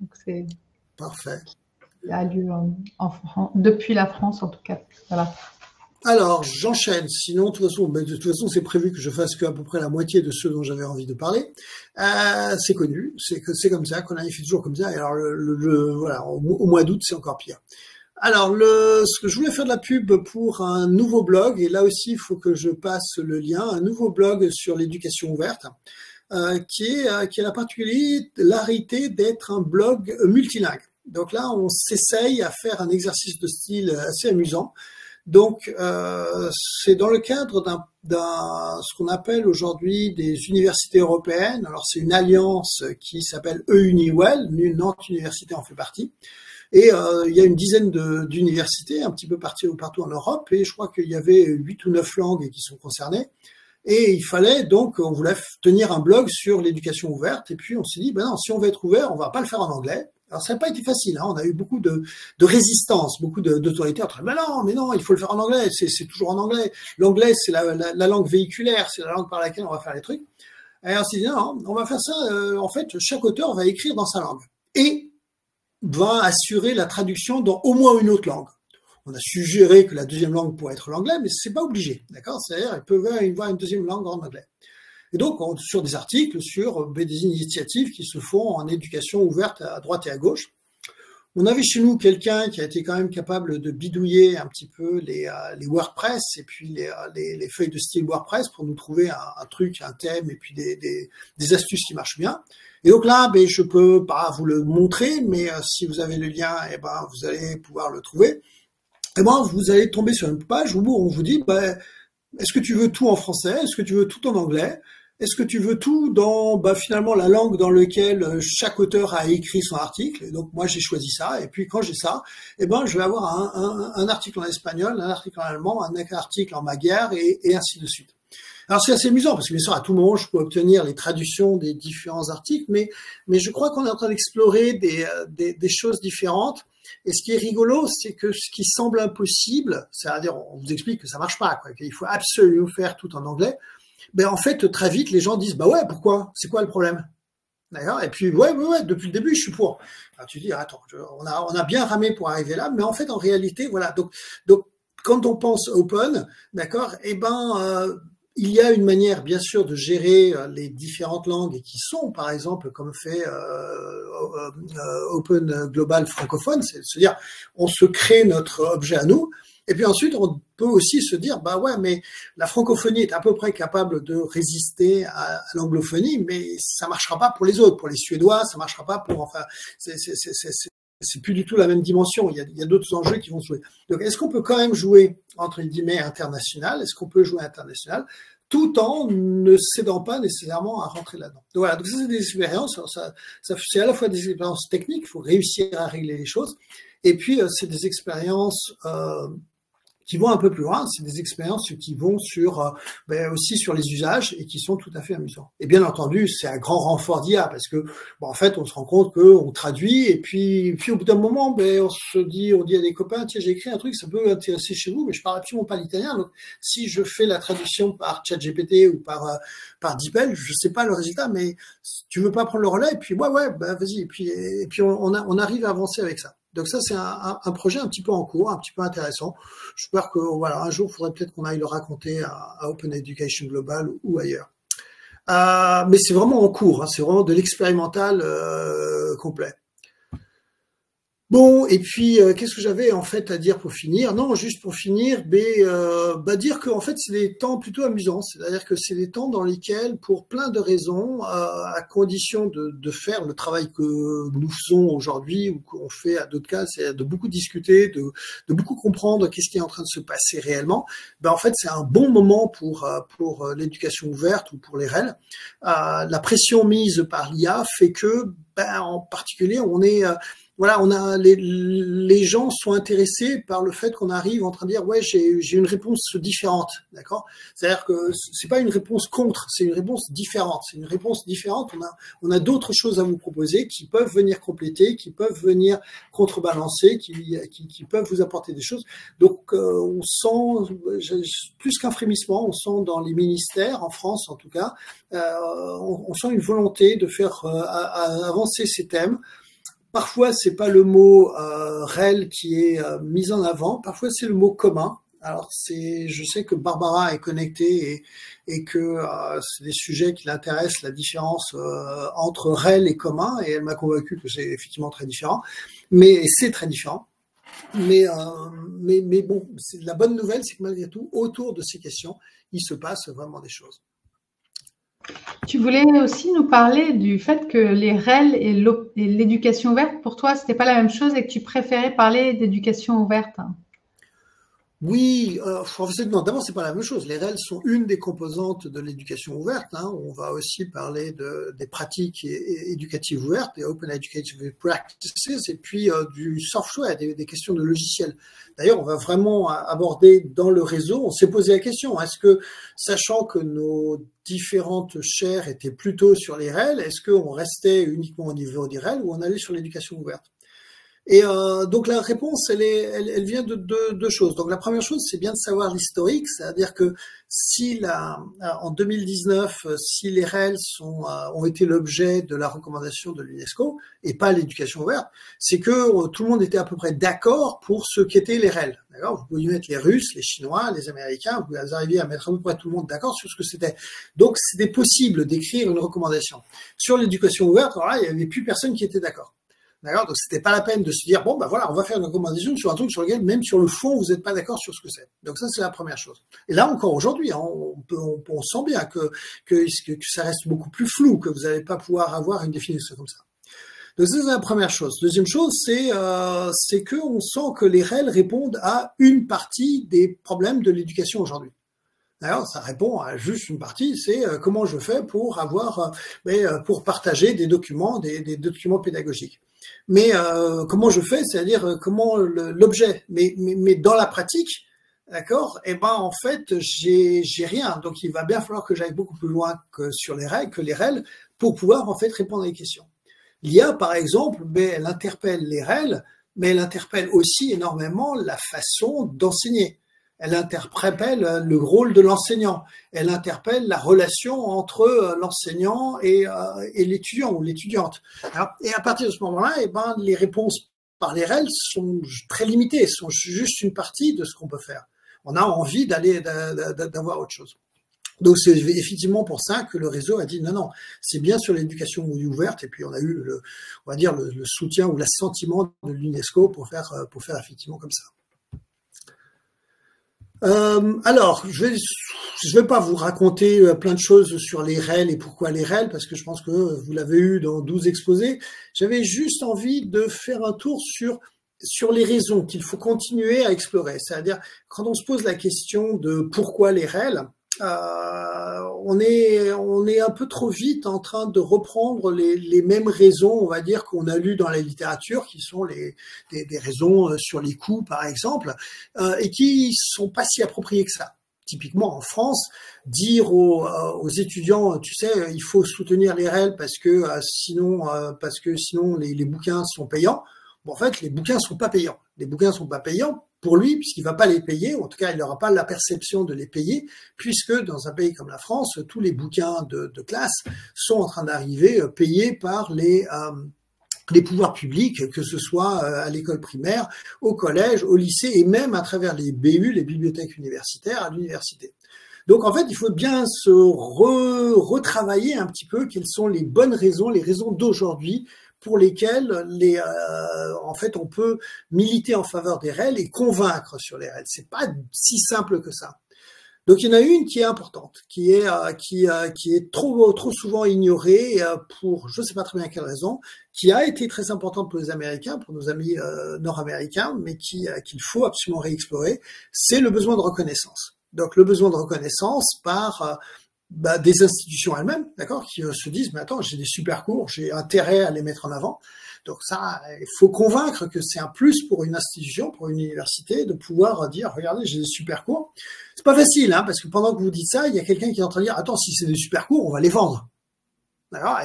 donc c'est parfait. Qui a lieu en, depuis la France en tout cas. Voilà. Alors, j'enchaîne. Sinon, de toute façon, ben, façon, c'est prévu que je fasse qu'à peu près la moitié de ceux dont j'avais envie de parler. Euh, c'est connu, c'est que c'est comme ça qu'on a fait toujours comme ça. Et alors, voilà, au, mois d'août, c'est encore pire. Alors, ce que je voulais faire de la pub pour un nouveau blog, et là aussi, il faut que je passe le lien, un nouveau blog sur l'éducation ouverte, euh, qui euh, qui a la particularité d'être un blog multilingue. Donc là, on s'essaye à faire un exercice de style assez amusant. Donc, euh, c'est dans le cadre d'un ce qu'on appelle aujourd'hui des universités européennes. Alors, c'est une alliance qui s'appelle EUNIWEL, Nantes Université en fait partie. Et euh, il y a une dizaine d'universités un petit peu partout, partout en Europe, et je crois qu'il y avait huit ou neuf langues qui sont concernées. Et il fallait donc, on voulait tenir un blog sur l'éducation ouverte, et puis on s'est dit, ben non, si on veut être ouvert, on va pas le faire en anglais, alors ça n'a pas été facile, hein. on a eu beaucoup de, résistance, beaucoup d'autorité entre mais non, mais non, il faut le faire en anglais, c'est toujours en anglais. L'anglais, c'est la, la, la, langue véhiculaire, c'est la langue par laquelle on va faire les trucs. Et on s'est dit non, on va faire ça, euh, en fait, chaque auteur va écrire dans sa langue et va assurer la traduction dans au moins une autre langue. On a suggéré que la deuxième langue pourrait être l'anglais, mais c'est pas obligé, d'accord? C'est-à-dire, il peut y avoir une deuxième langue en anglais. Et donc, sur des articles sur ben, des initiatives qui se font en éducation ouverte à droite et à gauche. On avait chez nous quelqu'un qui a été quand même capable de bidouiller un petit peu les, euh, les WordPress et puis les, euh, les, les, feuilles de style WordPress pour nous trouver un, truc, un thème et puis des, des, astuces qui marchent bien. Et donc là, ben, je peux pas vous le montrer, mais euh, si vous avez le lien, eh ben, vous allez pouvoir le trouver. Et moi, vous allez tomber sur une page où on vous dit, ben, est-ce que tu veux tout en français? Est-ce que tu veux tout en anglais? Est-ce que tu veux tout dans bah, finalement la langue dans laquelle euh, chaque auteur a écrit son article? Et donc moi j'ai choisi ça. Et puis quand j'ai ça, eh ben je vais avoir un, article en espagnol, un article en allemand, un article en magyar et, ainsi de suite. Alors c'est assez amusant parce que bien sûr à tout moment je peux obtenir les traductions des différents articles, mais mais je crois qu'on est en train d'explorer des, euh, des, des choses différentes. Et ce qui est rigolo, c'est que ce qui semble impossible, c'est-à-dire on vous explique que ça marche pas, qu'il faut absolument faire tout en anglais ben en fait très vite les gens disent bah ouais pourquoi? C'est quoi le problème? D'ailleurs et puis ouais, ouais ouais depuis le début je suis pour. Tu dis attends on a on a bien ramé pour arriver là mais en fait en réalité voilà. Donc donc quand on pense open d'accord eh ben euh, il y a une manière, bien sûr, de gérer euh, les différentes langues qui sont, par exemple, comme fait euh Open Global francophone, c'est-à-dire on se crée notre objet à nous, et puis ensuite, on peut aussi se dire, bah ouais, mais la francophonie est à peu près capable de résister à, l'anglophonie, mais ça marchera pas pour les autres. Pour les Suédois, ça marchera pas pour, enfin, c'est plus du tout la même dimension. Il y a, d'autres enjeux qui vont jouer. Donc, est-ce qu'on peut quand même jouer entre guillemets international? Est-ce qu'on peut jouer international tout en ne cédant pas nécessairement à rentrer là-dedans? Donc voilà, donc ça c'est des expériences. Ça, ça c'est à la fois des expériences techniques, il faut réussir à régler les choses, et puis euh, c'est des expériences euh, qui vont un peu plus loin. C'est des expériences qui vont sur euh, ben, aussi sur les usages et qui sont tout à fait amusants. Et bien entendu, c'est un grand renfort d'IA parce que bon, en fait, on se rend compte qu'on traduit et puis, puis au bout d'un moment, ben, on se dit, on dit à des copains, tiens, j'ai écrit un truc, ça peut intéresser chez vous, mais je parle absolument pas l'italien. Donc, si je fais la traduction par ChatGPT ou par euh, par DeepL, je sais pas le résultat, mais tu veux pas prendre le relais, et puis ouais, ouais, ben vas-y. Et puis et puis on, a, on arrive à avancer avec ça. Donc ça, c'est un, projet un petit peu en cours, un petit peu intéressant. J'espère que voilà, jour, il faudrait peut-être qu'on aille le raconter à, Open Education Global ou, ailleurs. Euh, mais c'est vraiment en cours, hein, c'est vraiment de l'expérimental euh, complet. Bon, et puis euh, qu'est-ce que j'avais en fait à dire pour finir? Non, juste pour finir, mais, euh, bah, dire que en fait c'est des temps plutôt amusants, c'est-à-dire que c'est des temps dans lesquels, pour plein de raisons, euh, à condition de, de, faire le travail que nous faisons aujourd'hui ou qu'on fait à d'autres cas, c'est de beaucoup discuter, de, de beaucoup comprendre qu'est-ce qui est en train de se passer réellement. Ben en fait c'est un bon moment pour euh, pour l'éducation ouverte ou pour les REL. la pression mise par l'IA fait que, ben, en particulier, on est voilà, on a les, les gens sont intéressés par le fait qu'on arrive en train de dire ouais j'ai une réponse différente, d'accord? C'est-à-dire que c'est pas une réponse contre, c'est une réponse différente. C'est une réponse différente. On a on a d'autres choses à vous proposer qui peuvent venir compléter, qui peuvent venir contrebalancer, qui qui, qui peuvent vous apporter des choses. Donc euh, on sent plus qu'un frémissement, on sent dans les ministères en France en tout cas, euh, on, on, sent une volonté de faire euh, avancer ces thèmes. Parfois, c'est pas le mot euh, REL qui est euh, mis en avant. Parfois, c'est le mot commun. Alors, c'est, je sais que Barbara est connectée et, et que euh, c'est des sujets qui l'intéressent, la différence euh, entre REL et commun. Et elle m'a convaincu que c'est effectivement très différent. Mais c'est très différent. Mais, euh, mais, mais bon, la bonne nouvelle, c'est que malgré tout, autour de ces questions, il se passe vraiment des choses. Tu voulais aussi nous parler du fait que les REL et l'éducation ouverte, pour toi, c'était pas la même chose et que tu préférais parler d'éducation ouverte. Oui, euh, non, d'abord c'est pas la même chose. Les REL sont une des composantes de l'éducation ouverte. Hein. On va aussi parler de, des pratiques éducatives ouvertes, des Open Educative Practices, et puis euh, du software, des, des, questions de logiciels. D'ailleurs, on va vraiment aborder dans le réseau. On s'est posé la question est-ce que, sachant que nos différentes chaires étaient plutôt sur les REL, est-ce qu'on restait uniquement au niveau des REL ou on allait sur l'éducation ouverte? Et euh, donc la réponse, elle, est, elle, vient de deux, choses. Donc la première chose, c'est bien de savoir l'historique, c'est-à-dire que si la, en 2019, si les REL sont, euh, ont été l'objet de la recommandation de l'UNESCO et pas l'éducation ouverte, c'est que euh, tout le monde était à peu près d'accord pour ce qu'étaient les REL. D'accord? Vous pouvez mettre les Russes, les Chinois, les Américains, vous arrivez à mettre à peu près tout le monde d'accord sur ce que c'était. Donc c'était possible d'écrire une recommandation. Sur l'éducation ouverte, alors il n'y avait plus personne qui était d'accord. D'accord Donc, c'était pas la peine de se dire, bon, ben voilà, on va faire une recommandation sur un truc sur lequel, même sur le fond, vous n'êtes pas d'accord sur ce que c'est. Donc, ça, c'est la première chose. Et là, encore aujourd'hui, hein, on, sent bien que, ça reste beaucoup plus flou, que vous n'allez pas pouvoir avoir une définition comme ça. Donc, ça, c'est la première chose. Deuxième chose, c'est euh, que on sent que les REL répondent à une partie des problèmes de l'éducation aujourd'hui. D'ailleurs, ça répond à juste une partie, c'est euh, comment je fais pour avoir, euh, mais, euh, pour partager des documents, des documents pédagogiques mais euh, comment je fais, c'est-à-dire euh, comment l'objet, mais, mais, dans la pratique, d'accord, eh ben en fait j'ai rien, donc il va bien falloir que j'aille beaucoup plus loin que sur les règles, que les règles, pour pouvoir en fait répondre à les questions. L'IA par exemple, mais elle interpelle les règles, mais elle interpelle aussi énormément la façon d'enseigner elle interpelle le rôle de l'enseignant, elle interpelle la relation entre euh, l'enseignant et, euh, et l'étudiant ou l'étudiante. Et à partir de ce moment-là, eh ben, les réponses par les règles sont très limitées, sont juste une partie de ce qu'on peut faire. On a envie d'aller d'avoir autre chose. Donc c'est effectivement pour ça que le réseau a dit non non c'est bien sur l'éducation ouverte et puis on a eu le on va dire le soutien ou l'assentiment de l'UNESCO pour faire pour faire effectivement comme ça. Euh, alors, je vais, je vais pas vous raconter euh, plein de choses sur les REL et pourquoi les REL, parce que je pense que vous l'avez eu dans 12 exposés. J'avais juste envie de faire un tour sur sur les raisons qu'il faut continuer à explorer. C'est-à-dire, quand on se pose la question de pourquoi les REL, euh, on est on est un peu trop vite en train de reprendre les, les mêmes raisons, on va dire qu'on a lu dans la littérature, qui sont les des, des raisons euh, sur les coûts par exemple, euh, et qui sont pas si appropriées que ça. Typiquement en France, dire aux, euh, aux étudiants, tu sais, il faut soutenir les REL parce que sinon parce que sinon les, les bouquins sont payants. Bon, en fait, les bouquins sont pas payants. Les bouquins sont pas payants pour lui, puisqu'il va pas les payer, en tout cas, il n'aura pas la perception de les payer, puisque dans un pays comme la France, tous les bouquins de, classe sont en train d'arriver euh, payés par les, euh, les pouvoirs publics, que ce soit euh, à l'école primaire, au collège, au lycée, et même à travers les BU, les bibliothèques universitaires, à l'université. Donc en fait, il faut bien se retravailler un petit peu quelles sont les bonnes raisons, les raisons d'aujourd'hui pour lesquels les, euh, en fait, on peut militer en faveur des REL et convaincre sur les REL. C'est pas si simple que ça. Donc il y en a une qui est importante, qui est euh, qui euh, qui est trop trop souvent ignorée pour je sais pas très bien quelle raison, qui a été très importante pour les Américains, pour nos amis nord-américains, mais qui qu'il faut absolument réexplorer, c'est le besoin de reconnaissance. Donc le besoin de reconnaissance par bah, des institutions elles-mêmes, d'accord, qui euh, se disent, mais attends, j'ai des super cours, j'ai intérêt à les mettre en avant. Donc ça, il faut convaincre que c'est un plus pour une institution, pour une université, de pouvoir dire, regardez, j'ai des super cours. C'est pas facile, hein, parce que pendant que vous dites ça, il y a quelqu'un qui est en train de dire, attends, si c'est des super cours, on va les vendre.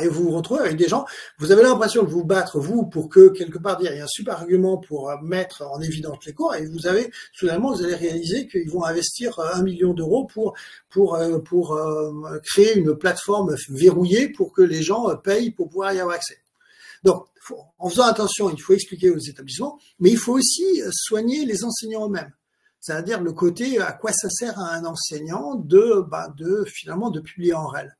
Et vous vous retrouvez avec des gens, vous avez l'impression de vous battre, vous, pour que, quelque part, il y ait un super argument pour euh, mettre en évidence les cours, et vous avez, soudainement, vous allez réaliser qu'ils vont investir euh, un million d'euros pour, pour, euh, pour créer une plateforme verrouillée pour que les gens payent pour pouvoir y avoir accès. Donc, en faisant attention, il faut expliquer aux établissements, mais il faut aussi soigner les enseignants eux-mêmes. C'est-à-dire le côté à quoi ça sert à un enseignant de, bah, de finalement de publier en réel.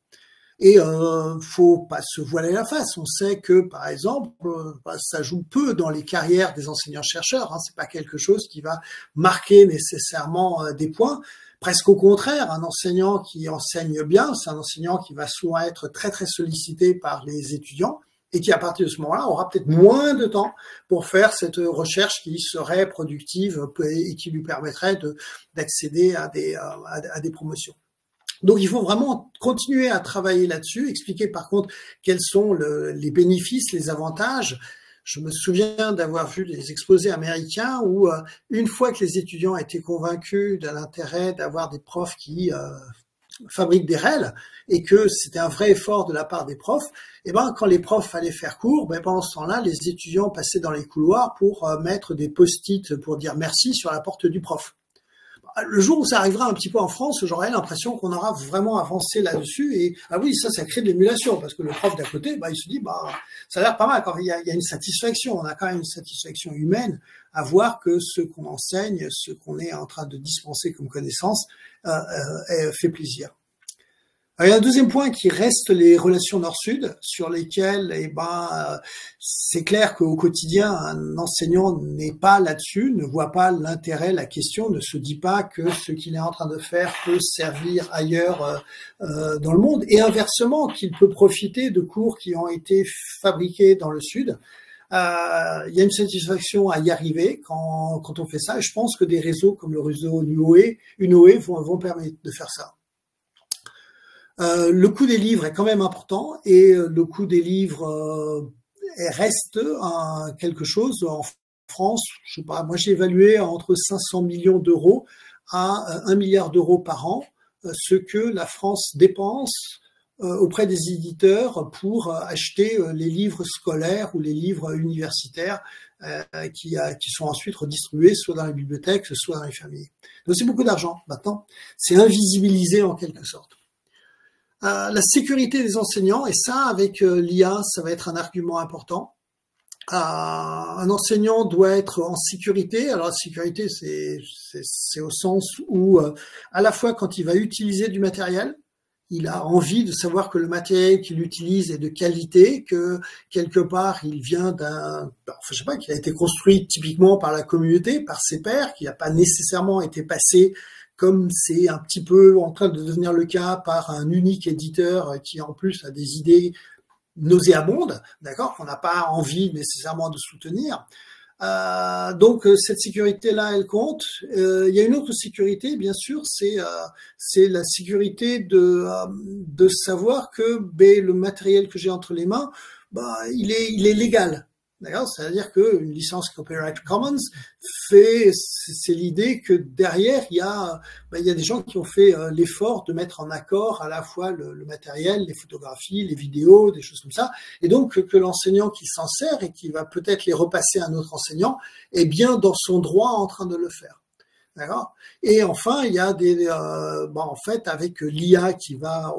Et euh, faut pas se voiler la face. On sait que, par exemple, euh, bah, ça joue peu dans les carrières des enseignants-chercheurs. Hein. C'est pas quelque chose qui va marquer nécessairement euh, des points. Presque au contraire, un enseignant qui enseigne bien, c'est un enseignant qui va souvent être très très sollicité par les étudiants et qui à partir de ce moment-là aura peut-être moins de temps pour faire cette recherche qui serait productive et qui lui permettrait d'accéder à des, à des promotions. Donc il faut vraiment continuer à travailler là-dessus, expliquer par contre quels sont les bénéfices, les avantages. Je me souviens d'avoir vu des exposés américains où euh, une fois que les étudiants étaient convaincus de l'intérêt d'avoir des profs qui euh, fabriquent des REL et que c'était un vrai effort de la part des profs, eh ben quand les profs allaient faire cours, ben pendant ce temps-là, les étudiants passaient dans les couloirs pour euh, mettre des post-it pour dire merci sur la porte du prof le jour où ça arrivera un petit peu en France, j'aurai l'impression qu'on aura vraiment avancé là-dessus. Et ah oui, ça, ça crée de l'émulation parce que le prof d'à côté, bah, il se dit, bah, ça a l'air pas mal. Quand il y, a, il y a une satisfaction, on a quand même une satisfaction humaine à voir que ce qu'on enseigne, ce qu'on est en train de dispenser comme connaissance, euh, euh, fait plaisir il y a un deuxième point qui reste les relations nord-sud, sur lesquelles, eh ben, c'est clair qu'au quotidien, un enseignant n'est pas là-dessus, ne voit pas l'intérêt, la question, ne se dit pas que ce qu'il est en train de faire peut servir ailleurs euh, euh, dans le monde, et inversement, qu'il peut profiter de cours qui ont été fabriqués dans le sud. Euh, il y a une satisfaction à y arriver quand, quand on fait ça, et je pense que des réseaux comme le réseau UOE, UNOE vont, vont permettre de faire ça. Euh, le coût des livres est quand même important et euh, le coût des livres euh, reste quelque chose en France. Je sais pas, moi j'ai évalué entre 500 millions d'euros à 1 milliard d'euros par an ce que la France dépense auprès des éditeurs pour acheter les livres scolaires ou les livres universitaires qui, qui sont ensuite redistribués soit dans les bibliothèques, soit dans les familles. Donc c'est beaucoup d'argent maintenant. C'est invisibilisé en quelque sorte. Euh, la sécurité des enseignants, et ça, avec euh, l'IA, ça va être un argument important. Euh, un enseignant doit être en sécurité. Alors la sécurité, c'est au sens où, à la fois quand il va utiliser du matériel, il a envie de savoir que le matériel qu'il utilise est de qualité, que quelque part il vient d'un, enfin, je sais pas, qu'il a été construit typiquement par la communauté, par ses pairs, qui n'a pas nécessairement été passé comme c'est un petit peu en train de devenir le cas par un unique éditeur qui en plus a des idées nauséabondes, d'accord, qu'on n'a pas envie nécessairement de soutenir. Euh, donc cette sécurité-là, elle compte. Euh, il y a une autre sécurité, bien sûr, c'est c'est la sécurité de de savoir que ben, le matériel que j'ai entre les mains, bah, il est il est légal. D'accord? C'est-à-dire qu'une licence Copyright Commons fait, c'est l'idée que derrière, il y, a, ben, il y a des gens qui ont fait euh, l'effort de mettre en accord à la fois le, matériel, les photographies, les vidéos, des choses comme ça, et donc que, l'enseignant qui s'en sert et qui va peut-être les repasser à un autre enseignant est bien dans son droit en train de le faire. D'accord? Et enfin, il y a des, euh, bon, en fait, avec l'IA qui va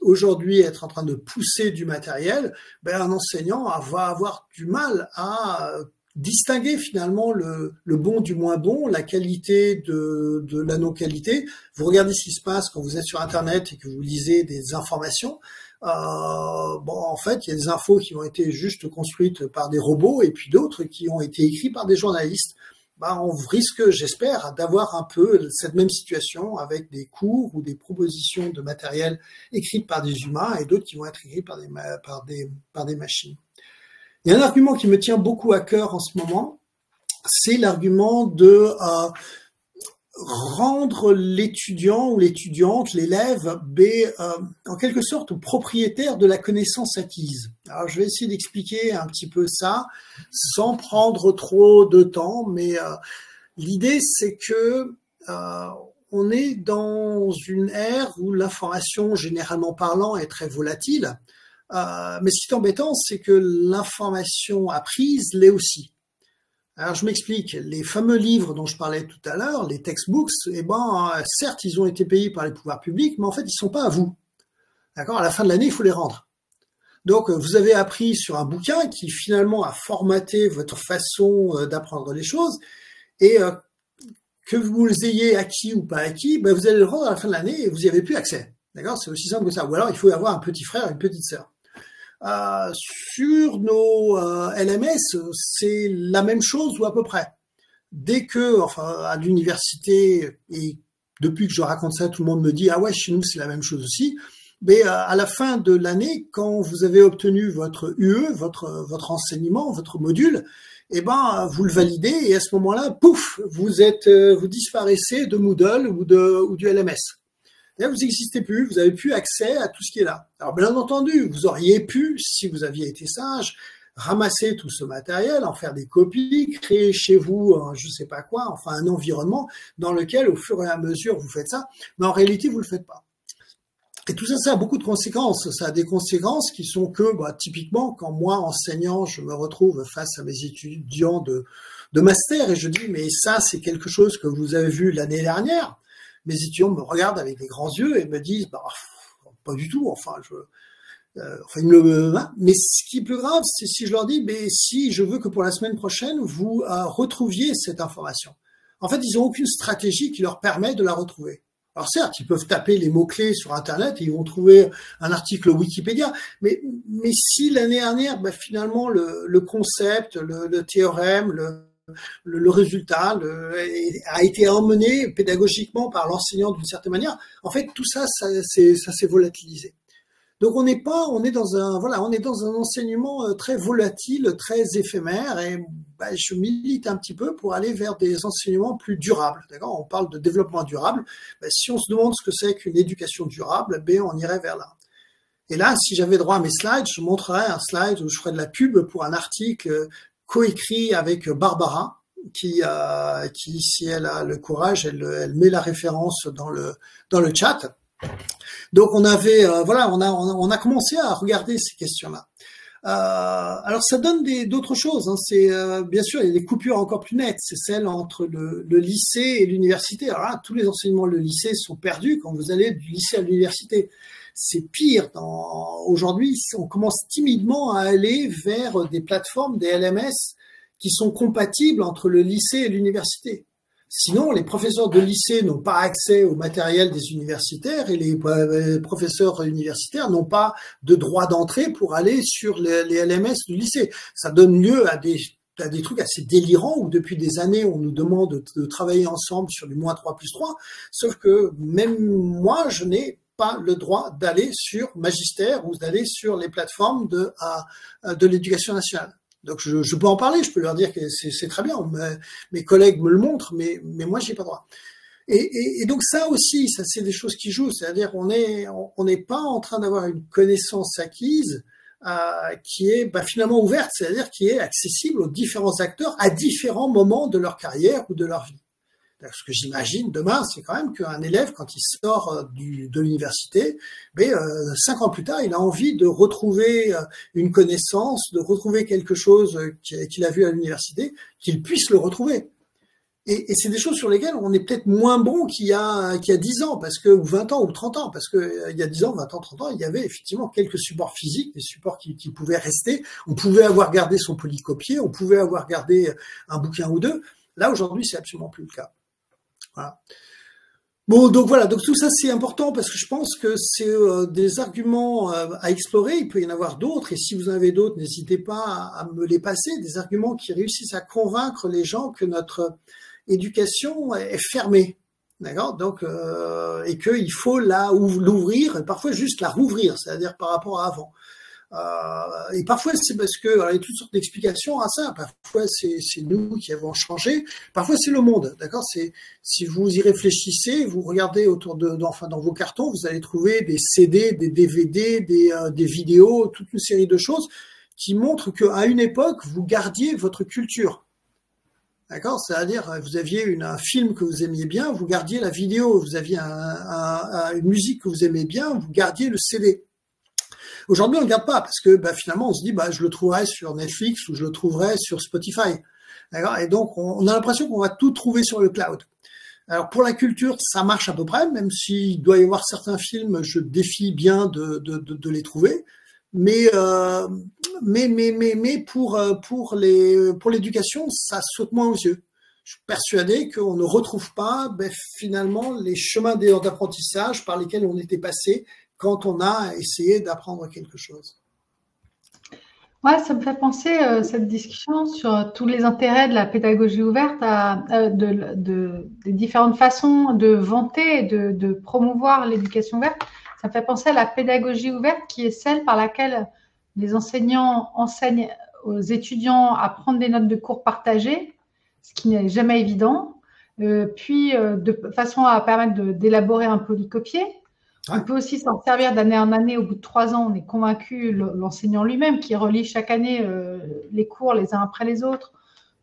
aujourd'hui être en train de pousser du matériel, ben, un enseignant va avoir du mal à distinguer finalement le, bon du moins bon, la qualité de, la non-qualité. Vous regardez ce qui se passe quand vous êtes sur Internet et que vous lisez des informations. Euh, bon, en fait, il y a des infos qui ont été juste construites par des robots et puis d'autres qui ont été écrites par des journalistes bah, on risque, j'espère, d'avoir un peu cette même situation avec des cours ou des propositions de matériel écrites par des humains et d'autres qui vont être écrits par des, par des, par des machines. Il y a un argument qui me tient beaucoup à cœur en ce moment, c'est l'argument de euh, rendre l'étudiant ou l'étudiante, l'élève, euh, en quelque sorte propriétaire de la connaissance acquise. Alors je vais essayer d'expliquer un petit peu ça sans prendre trop de temps, mais euh, l'idée c'est que euh, on est dans une ère où l'information, généralement parlant, est très volatile. mais ce qui est embêtant, c'est que l'information apprise l'est aussi. Alors je m'explique, les fameux livres dont je parlais tout à l'heure, les textbooks, eh ben, certes, ils ont été payés par les pouvoirs publics, mais en fait, ils sont pas à vous. D'accord? À la fin de l'année, il faut les rendre. Donc, vous avez appris sur un bouquin qui finalement a formaté votre façon euh, d'apprendre les choses, et euh, que vous les ayez acquis ou pas acquis, ben, vous allez le rendre à la fin de l'année et vous n'y avez plus accès. D'accord? C'est aussi simple que ça. Ou alors, il faut avoir un petit frère, une petite sœur. Euh, sur nos euh, LMS, c'est la même chose ou à peu près? Dès que, enfin, à l'université, et depuis que je raconte ça, tout le monde me dit, ah ouais, chez nous, c'est la même chose aussi. Mais euh, à la fin de l'année, quand vous avez obtenu votre UE, votre, votre enseignement, votre module, eh ben, vous le validez et à ce moment-là, pouf, vous êtes, vous disparaissez de Moodle ou de, ou du LMS vous n'existez plus, vous avez plus accès à tout ce qui est là. Alors bien entendu, vous auriez pu, si vous aviez été sage, ramasser tout ce matériel, en faire des copies, créer chez vous, je sais pas quoi, enfin un environnement dans lequel, au fur et à mesure, vous faites ça, mais en réalité, vous le faites pas. Et tout ça, ça a beaucoup de conséquences. Ça a des conséquences qui sont que, bah, typiquement, quand moi, enseignant, je me retrouve face à mes étudiants de, de master et je dis, mais ça, c'est quelque chose que vous avez vu l'année dernière mes étudiants me regardent avec des grands yeux et me disent bah, pas du tout, enfin je euh, enfin, hein. mais ce qui est plus grave, c'est si je leur dis, mais si je veux que pour la semaine prochaine, vous euh, retrouviez cette information. En fait, ils n'ont aucune stratégie qui leur permet de la retrouver. Alors certes, ils peuvent taper les mots-clés sur Internet et ils vont trouver un article Wikipédia, mais, mais si l'année dernière, bah, finalement, le, le concept, le, le théorème, le, le, résultat a été emmené pédagogiquement par l'enseignant d'une certaine manière. En fait, tout ça, ça, s'est volatilisé. Donc on n'est pas, on est dans un, voilà, on est dans un enseignement euh, très volatile, très éphémère, et bah, je milite un petit peu pour aller vers des enseignements plus durables. D'accord? On parle de développement durable. Bah, si on se demande ce que c'est qu'une éducation durable, ben on irait vers là. Et là, si j'avais droit à mes slides, je montrerais un slide où je ferais de la pub pour un article coécrit avec Barbara, qui, euh, qui, si elle a le courage, elle, elle, met la référence dans le dans le chat. Donc on avait, euh, voilà, on a, on a commencé à regarder ces questions-là. Euh, alors ça donne d'autres choses. Hein. C'est euh, bien sûr il y a des coupures encore plus nettes. C'est celle entre le, le lycée et l'université. Alors là, tous les enseignements le lycée sont perdus quand vous allez du lycée à l'université c'est pire. Aujourd'hui, on commence timidement à aller vers des plateformes, des LMS, qui sont compatibles entre le lycée et l'université. Sinon, les professeurs de lycée n'ont pas accès au matériel des universitaires et les euh, professeurs universitaires n'ont pas de droit d'entrée pour aller sur les, LMS du lycée. Ça donne lieu à des, à des trucs assez délirants où depuis des années on nous demande de travailler ensemble sur du moins 3 plus 3, sauf que même moi je n'ai pas le droit d'aller sur Magistère ou d'aller sur les plateformes de, de l'éducation nationale. Donc je, je, peux en parler, je peux leur dire que c'est très bien. mes collègues me le montrent, mais, mais moi j'ai pas droit. Et, et, et, donc ça aussi, ça c'est des choses qui jouent. C'est-à-dire on est on n'est pas en train d'avoir une connaissance acquise euh, qui est bah, finalement ouverte, c'est-à-dire qui est accessible aux différents acteurs à différents moments de leur carrière ou de leur vie. Ce que j'imagine demain, c'est quand même qu'un élève, quand il sort euh, de l'université, mais euh, cinq ans plus tard, il a envie de retrouver euh, une connaissance, de retrouver quelque chose qu'il a vu à l'université, qu'il puisse le retrouver. Et, c'est des choses sur lesquelles on est peut-être moins bon qu'il y a qu'il y a 10 ans, parce que ou 20 ans ou 30 ans, parce que il y a 10 ans, 20 ans, 30 ans, il y avait effectivement quelques supports physiques, des supports qui, qui pouvaient rester. On pouvait avoir gardé son polycopier, on pouvait avoir gardé un bouquin ou deux. Là aujourd'hui, c'est absolument plus le cas. Voilà. Bon, donc voilà, donc tout ça c'est important parce que je pense que c'est euh, des arguments euh, à explorer. Il peut y en avoir d'autres, et si vous en avez d'autres, n'hésitez pas à, me les passer. Des arguments qui réussissent à convaincre les gens que notre éducation est fermée. D'accord? Donc, euh, et qu'il faut la l'ouvrir, parfois juste la rouvrir, c'est-à-dire par rapport à avant. Euh, et parfois, c'est parce que, alors, il y a toutes sortes d'explications à ça. Parfois, c'est nous qui avons changé. Parfois, c'est le monde. D'accord? Si vous y réfléchissez, vous regardez autour de, enfin, dans vos cartons, vous allez trouver des CD, des DVD, des, euh, des vidéos, toute une série de choses qui montrent qu'à une époque, vous gardiez votre culture. D'accord? C'est-à-dire, vous aviez une, un film que vous aimiez bien, vous gardiez la vidéo, vous aviez un, un, une musique que vous aimez bien, vous gardiez le CD. Aujourd'hui, on ne garde pas parce que bah, finalement, on se dit, bah, je le trouverai sur Netflix ou je le trouverai sur Spotify. Et donc, on, on a l'impression qu'on va tout trouver sur le cloud. Alors pour la culture, ça marche à peu près, même s'il doit y avoir certains films, je défie bien de, de, de, de les trouver. Mais, euh, mais, mais, mais, mais pour, euh, pour les, pour l'éducation, ça saute moins aux yeux. Je suis persuadé qu'on ne retrouve pas ben, finalement les chemins d'apprentissage par lesquels on était passé quand on a essayé d'apprendre quelque chose. Ouais, ça me fait penser euh, cette discussion sur tous les intérêts de la pédagogie ouverte, euh, de, de, des différentes façons de vanter et de, promouvoir l'éducation ouverte. Ça fait penser à la pédagogie ouverte qui est celle par laquelle les enseignants enseignent aux étudiants à prendre des notes de cours partagées, ce qui n'est jamais évident, euh, puis euh, de façon à permettre d'élaborer un polycopier. On peut aussi s'en servir d'année en année. Au bout de trois ans, on est convaincu, l'enseignant lui-même, qui relit chaque année euh, les cours les uns après les autres,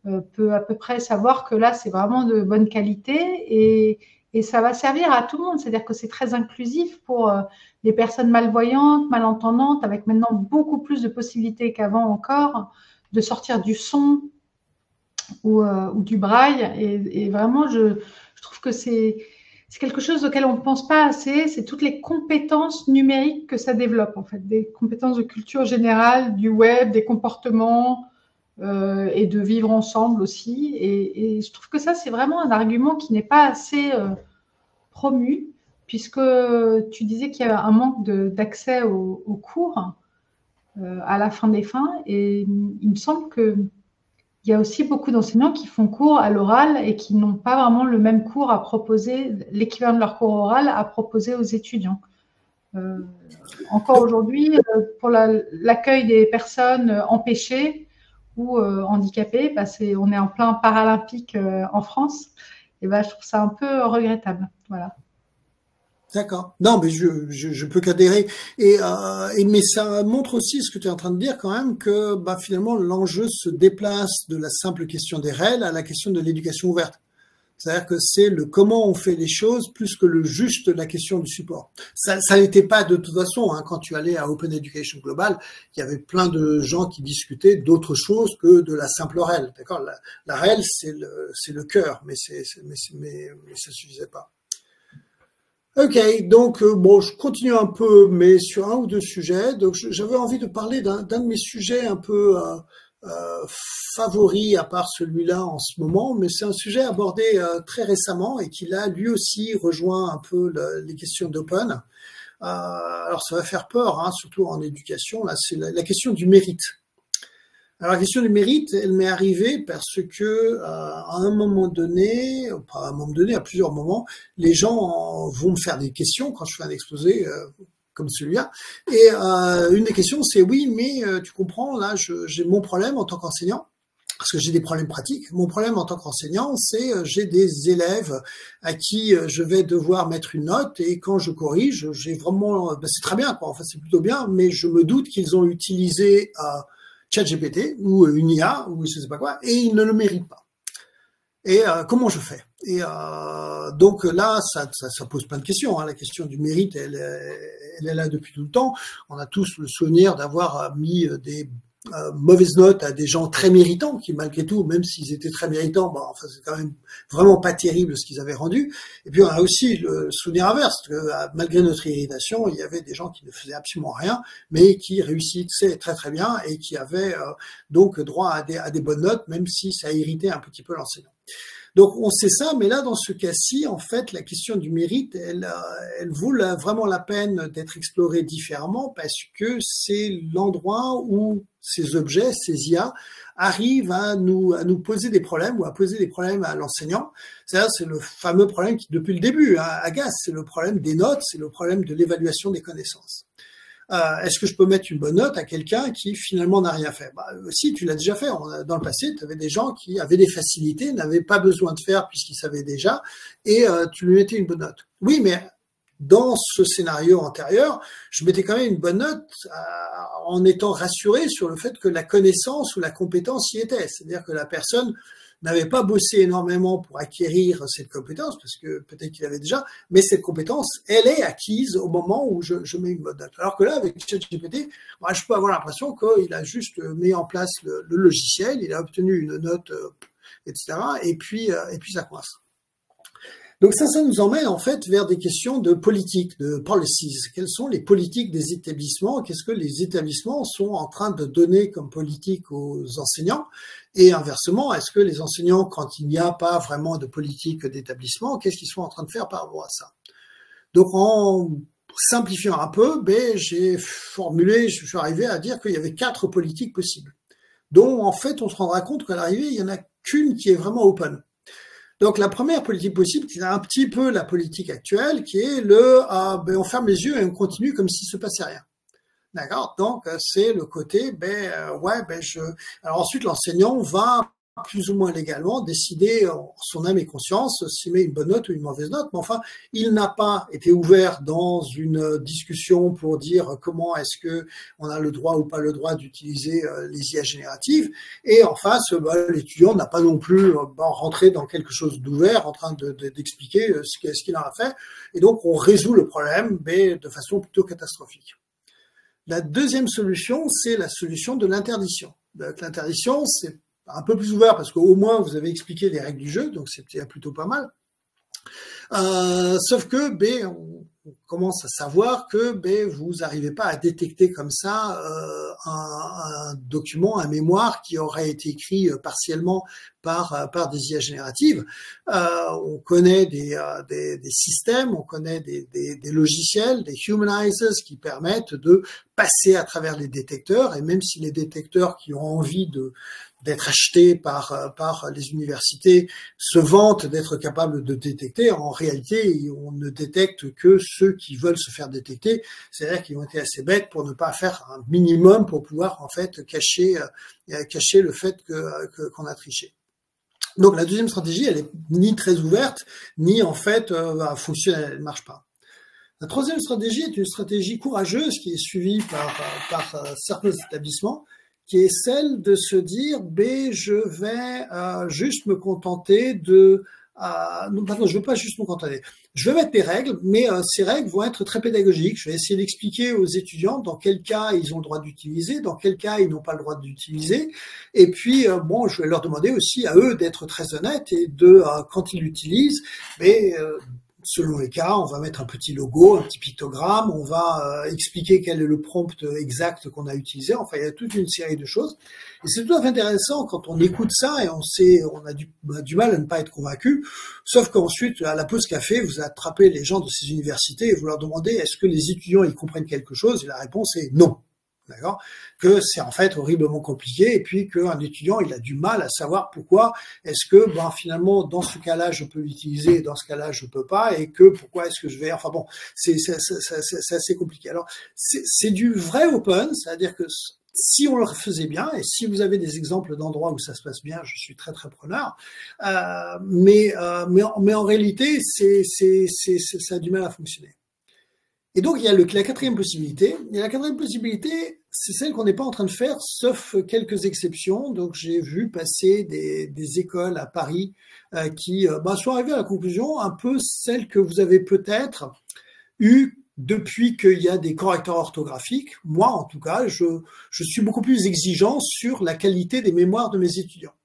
euh, peut à peu près savoir que là, c'est vraiment de bonne qualité et, et ça va servir à tout le monde. C'est-à-dire que c'est très inclusif pour euh, les personnes malvoyantes, malentendantes, avec maintenant beaucoup plus de possibilités qu'avant encore de sortir du son ou, ou du braille. Et, et vraiment, je, je, trouve que c'est quelque chose auquel on ne pense pas assez. C'est toutes les compétences numériques que ça développe, en fait, des compétences de culture générale, du web, des comportements. Euh, et de vivre ensemble aussi. Et, je trouve que ça, c'est vraiment un argument qui n'est pas assez euh, promu, puisque tu disais qu'il y avait un manque d'accès aux, cours euh, à la fin des fins. Et il me semble qu'il y a aussi beaucoup d'enseignants qui font cours à l'oral et qui n'ont pas vraiment le même cours à proposer, l'équivalent de leur cours oral à proposer aux étudiants. Euh, encore aujourd'hui, euh, pour l'accueil la, des personnes empêchées, ou euh, handicapés, bah on est en plein paralympique euh, en France, et bah, je trouve ça un peu regrettable. Voilà. D'accord. Non, mais je, je, je peux qu'adhérer. Et, euh, et, mais ça montre aussi ce que tu es en train de dire quand même que bah, finalement l'enjeu se déplace de la simple question des règles à la question de l'éducation ouverte. C'est-à-dire que c'est le comment on fait les choses plus que le juste la question du support. Ça, ça n'était pas de toute façon hein, quand tu allais à Open Education Global, il y avait plein de gens qui discutaient d'autres choses que de la simple REL. D'accord, la, la REL c'est le c'est le cœur, mais c'est mais, mais mais ça suffisait pas. Ok, donc euh, bon, je continue un peu, mais sur un ou deux sujets. Donc j'avais envie de parler d'un de mes sujets un peu euh, euh, à part celui-là en ce moment, mais c'est un sujet abordé euh, très récemment et qui là lui aussi rejoint un peu le, les questions d'open. Euh, alors ça va faire peur, hein, surtout en éducation. Là, c'est la, question du mérite. Alors la question du mérite, elle m'est arrivée parce que euh, à un moment donné, pas à un moment donné, à plusieurs moments, les gens vont me faire des questions quand je fais un exposé comme celui-là. Et une des questions, c'est oui, mais tu comprends, là, j'ai mon problème en tant qu'enseignant parce que j'ai des problèmes pratiques. Mon problème en tant qu'enseignant, c'est euh, j'ai des élèves à qui euh, je vais devoir mettre une note et quand je corrige, j'ai vraiment, ben c'est très bien, quoi. Enfin, c'est plutôt bien, mais je me doute qu'ils ont utilisé euh, ChatGPT ou une IA ou je sais pas quoi et ils ne le méritent pas. Et comment je fais? Et donc là, ça, ça, ça, pose plein de questions. Hein. La question du mérite, elle, elle est là depuis tout le temps. On a tous le souvenir d'avoir mis des euh, mauvaise note à des gens très méritants qui malgré tout, même s'ils étaient très méritants, bah, enfin c'est quand même vraiment pas terrible ce qu'ils avaient rendu. Et puis on a aussi le souvenir inverse, que euh, malgré notre irritation, il y avait des gens qui ne faisaient absolument rien, mais qui réussissaient très très bien et qui avaient euh, donc droit à des, à des bonnes notes, même si ça irritait un petit peu l'enseignant. Donc on sait ça, mais là dans ce cas-ci, en fait, la question du mérite, elle, elle vaut vraiment la peine d'être explorée différemment parce que c'est l'endroit où ces objets, ces IA, arrivent à nous, à nous poser des problèmes ou à poser des problèmes à l'enseignant. C'est-à-dire, c'est le fameux problème qui, depuis le début, hein, agace. C'est le problème des notes, c'est le problème de l'évaluation des connaissances. Euh, est-ce que je peux mettre une bonne note à quelqu'un qui finalement n'a rien fait? Bah, euh, Si, tu l'as déjà fait. Dans le passé, tu avais des gens qui avaient des facilités, n'avaient pas besoin de faire puisqu'ils savaient déjà, et euh, tu lui mettais une bonne note. Oui, mais dans ce scénario antérieur, je mettais quand même une bonne note en étant rassuré sur le fait que la connaissance ou la compétence y était. C'est-à-dire que la personne n'avait pas bossé énormément pour acquérir cette compétence, parce que peut-être qu'il avait déjà, mais cette compétence, elle est acquise au moment où je, mets une bonne note. Alors que là, avec ChatGPT, moi, je peux avoir l'impression qu'il a juste mis en place le, le, logiciel, il a obtenu une note, euh, etc., et puis, euh, et puis ça coince. Donc ça, ça nous emmène en fait vers des questions de politique, de policies. Quelles sont les politiques des établissements? Qu'est-ce que les établissements sont en train de donner comme politique aux enseignants? Et inversement, est-ce que les enseignants, quand il n'y a pas vraiment de politique d'établissement, qu'est-ce qu'ils sont en train de faire par rapport à ça? Donc en simplifiant un peu, ben, j'ai formulé, je suis arrivé à dire qu'il y avait quatre politiques possibles, dont en fait on se rendra compte qu'à l'arrivée, il y en a qu'une qui est vraiment open. Donc la première politique possible, c'est un petit peu la politique actuelle, qui est le ah, ben, on ferme les yeux et on continue comme s'il se passait rien. D'accord? Donc c'est le côté ben euh, ouais ben je alors ensuite l'enseignant va plus ou moins légalement décider en son âme et conscience s'il met une bonne note ou une mauvaise note, mais enfin, il n'a pas été ouvert dans une discussion pour dire comment est-ce que on a le droit ou pas le droit d'utiliser euh, les IA génératives. Et en face, bah, l'étudiant n'a pas non plus euh, bah, rentré dans quelque chose d'ouvert en train d'expliquer de, euh, ce qu'il en a fait. Et donc, on résout le problème, mais de façon plutôt catastrophique. La deuxième solution, c'est la solution de l'interdiction. L'interdiction, c'est un peu plus ouvert parce qu'au moins vous avez expliqué les règles du jeu, donc c'est plutôt pas mal. Euh, sauf que B, on, commence à savoir que B, vous n'arrivez pas à détecter comme ça euh, un, document, un mémoire qui aurait été écrit euh, partiellement par, par des IA génératives. on connaît des, des, systèmes, on connaît des, des, logiciels, des humanizers qui permettent de passer à travers les détecteurs, et même si les détecteurs qui ont envie de, d'être achetés par, euh, par les universités se vantent d'être capables de détecter. En réalité, on ne détecte que ceux qui veulent se faire détecter, c'est-à-dire qui ont été assez bêtes pour ne pas faire un minimum pour pouvoir en fait cacher, euh, cacher le fait que qu'on a triché. Donc la deuxième stratégie, elle est ni très ouverte, ni en fait euh, fonctionne, elle marche pas. La troisième stratégie est une stratégie courageuse qui est suivie par, par certains établissements, qui est celle de se dire, B, je vais euh, juste me contenter de... Euh, non, pardon, je veux pas juste me contenter. Je vais mettre des règles, mais euh, ces règles vont être très pédagogiques. Je vais essayer d'expliquer aux étudiants dans quel cas ils ont le droit d'utiliser, dans quel cas ils n'ont pas le droit d'utiliser. Et puis, euh, bon, je vais leur demander aussi à eux d'être très honnêtes et de, quand ils l'utilisent, mais selon les cas, on va mettre un petit logo, un petit pictogramme, on va euh, expliquer quel est le prompt exact qu'on a utilisé. Enfin, il y a toute une série de choses. Et c'est tout à fait intéressant quand on écoute ça et on sait, on a du, du mal à ne pas être convaincu. Sauf qu'ensuite, à la pause café, vous attrapez les gens de ces universités et vous leur demandez est-ce que les étudiants ils comprennent quelque chose? Et la réponse est non. D'accord? Que c'est en fait horriblement compliqué et puis qu'un étudiant il a du mal à savoir pourquoi est-ce que ben finalement dans ce cas-là je peux l'utiliser, dans ce cas-là je peux pas et que pourquoi est-ce que je vais enfin bon c'est assez compliqué. Alors c'est du vrai open, c'est-à-dire que si on le faisait bien, et si vous avez des exemples d'endroits où ça se passe bien, je suis très très preneur. Euh, mais, euh, mais, en réalité, ça a du mal à fonctionner. Et donc, il y a le, la quatrième possibilité. Et la quatrième possibilité, c'est celle qu'on n'est pas en train de faire, sauf quelques exceptions. Donc, j'ai vu passer des, des écoles à Paris euh, qui euh, bah, sont arrivées à la conclusion, un peu celle que vous avez peut-être eu depuis qu'il y a des correcteurs orthographiques, moi en tout cas, je, je suis beaucoup plus exigeant sur la qualité des mémoires de mes étudiants.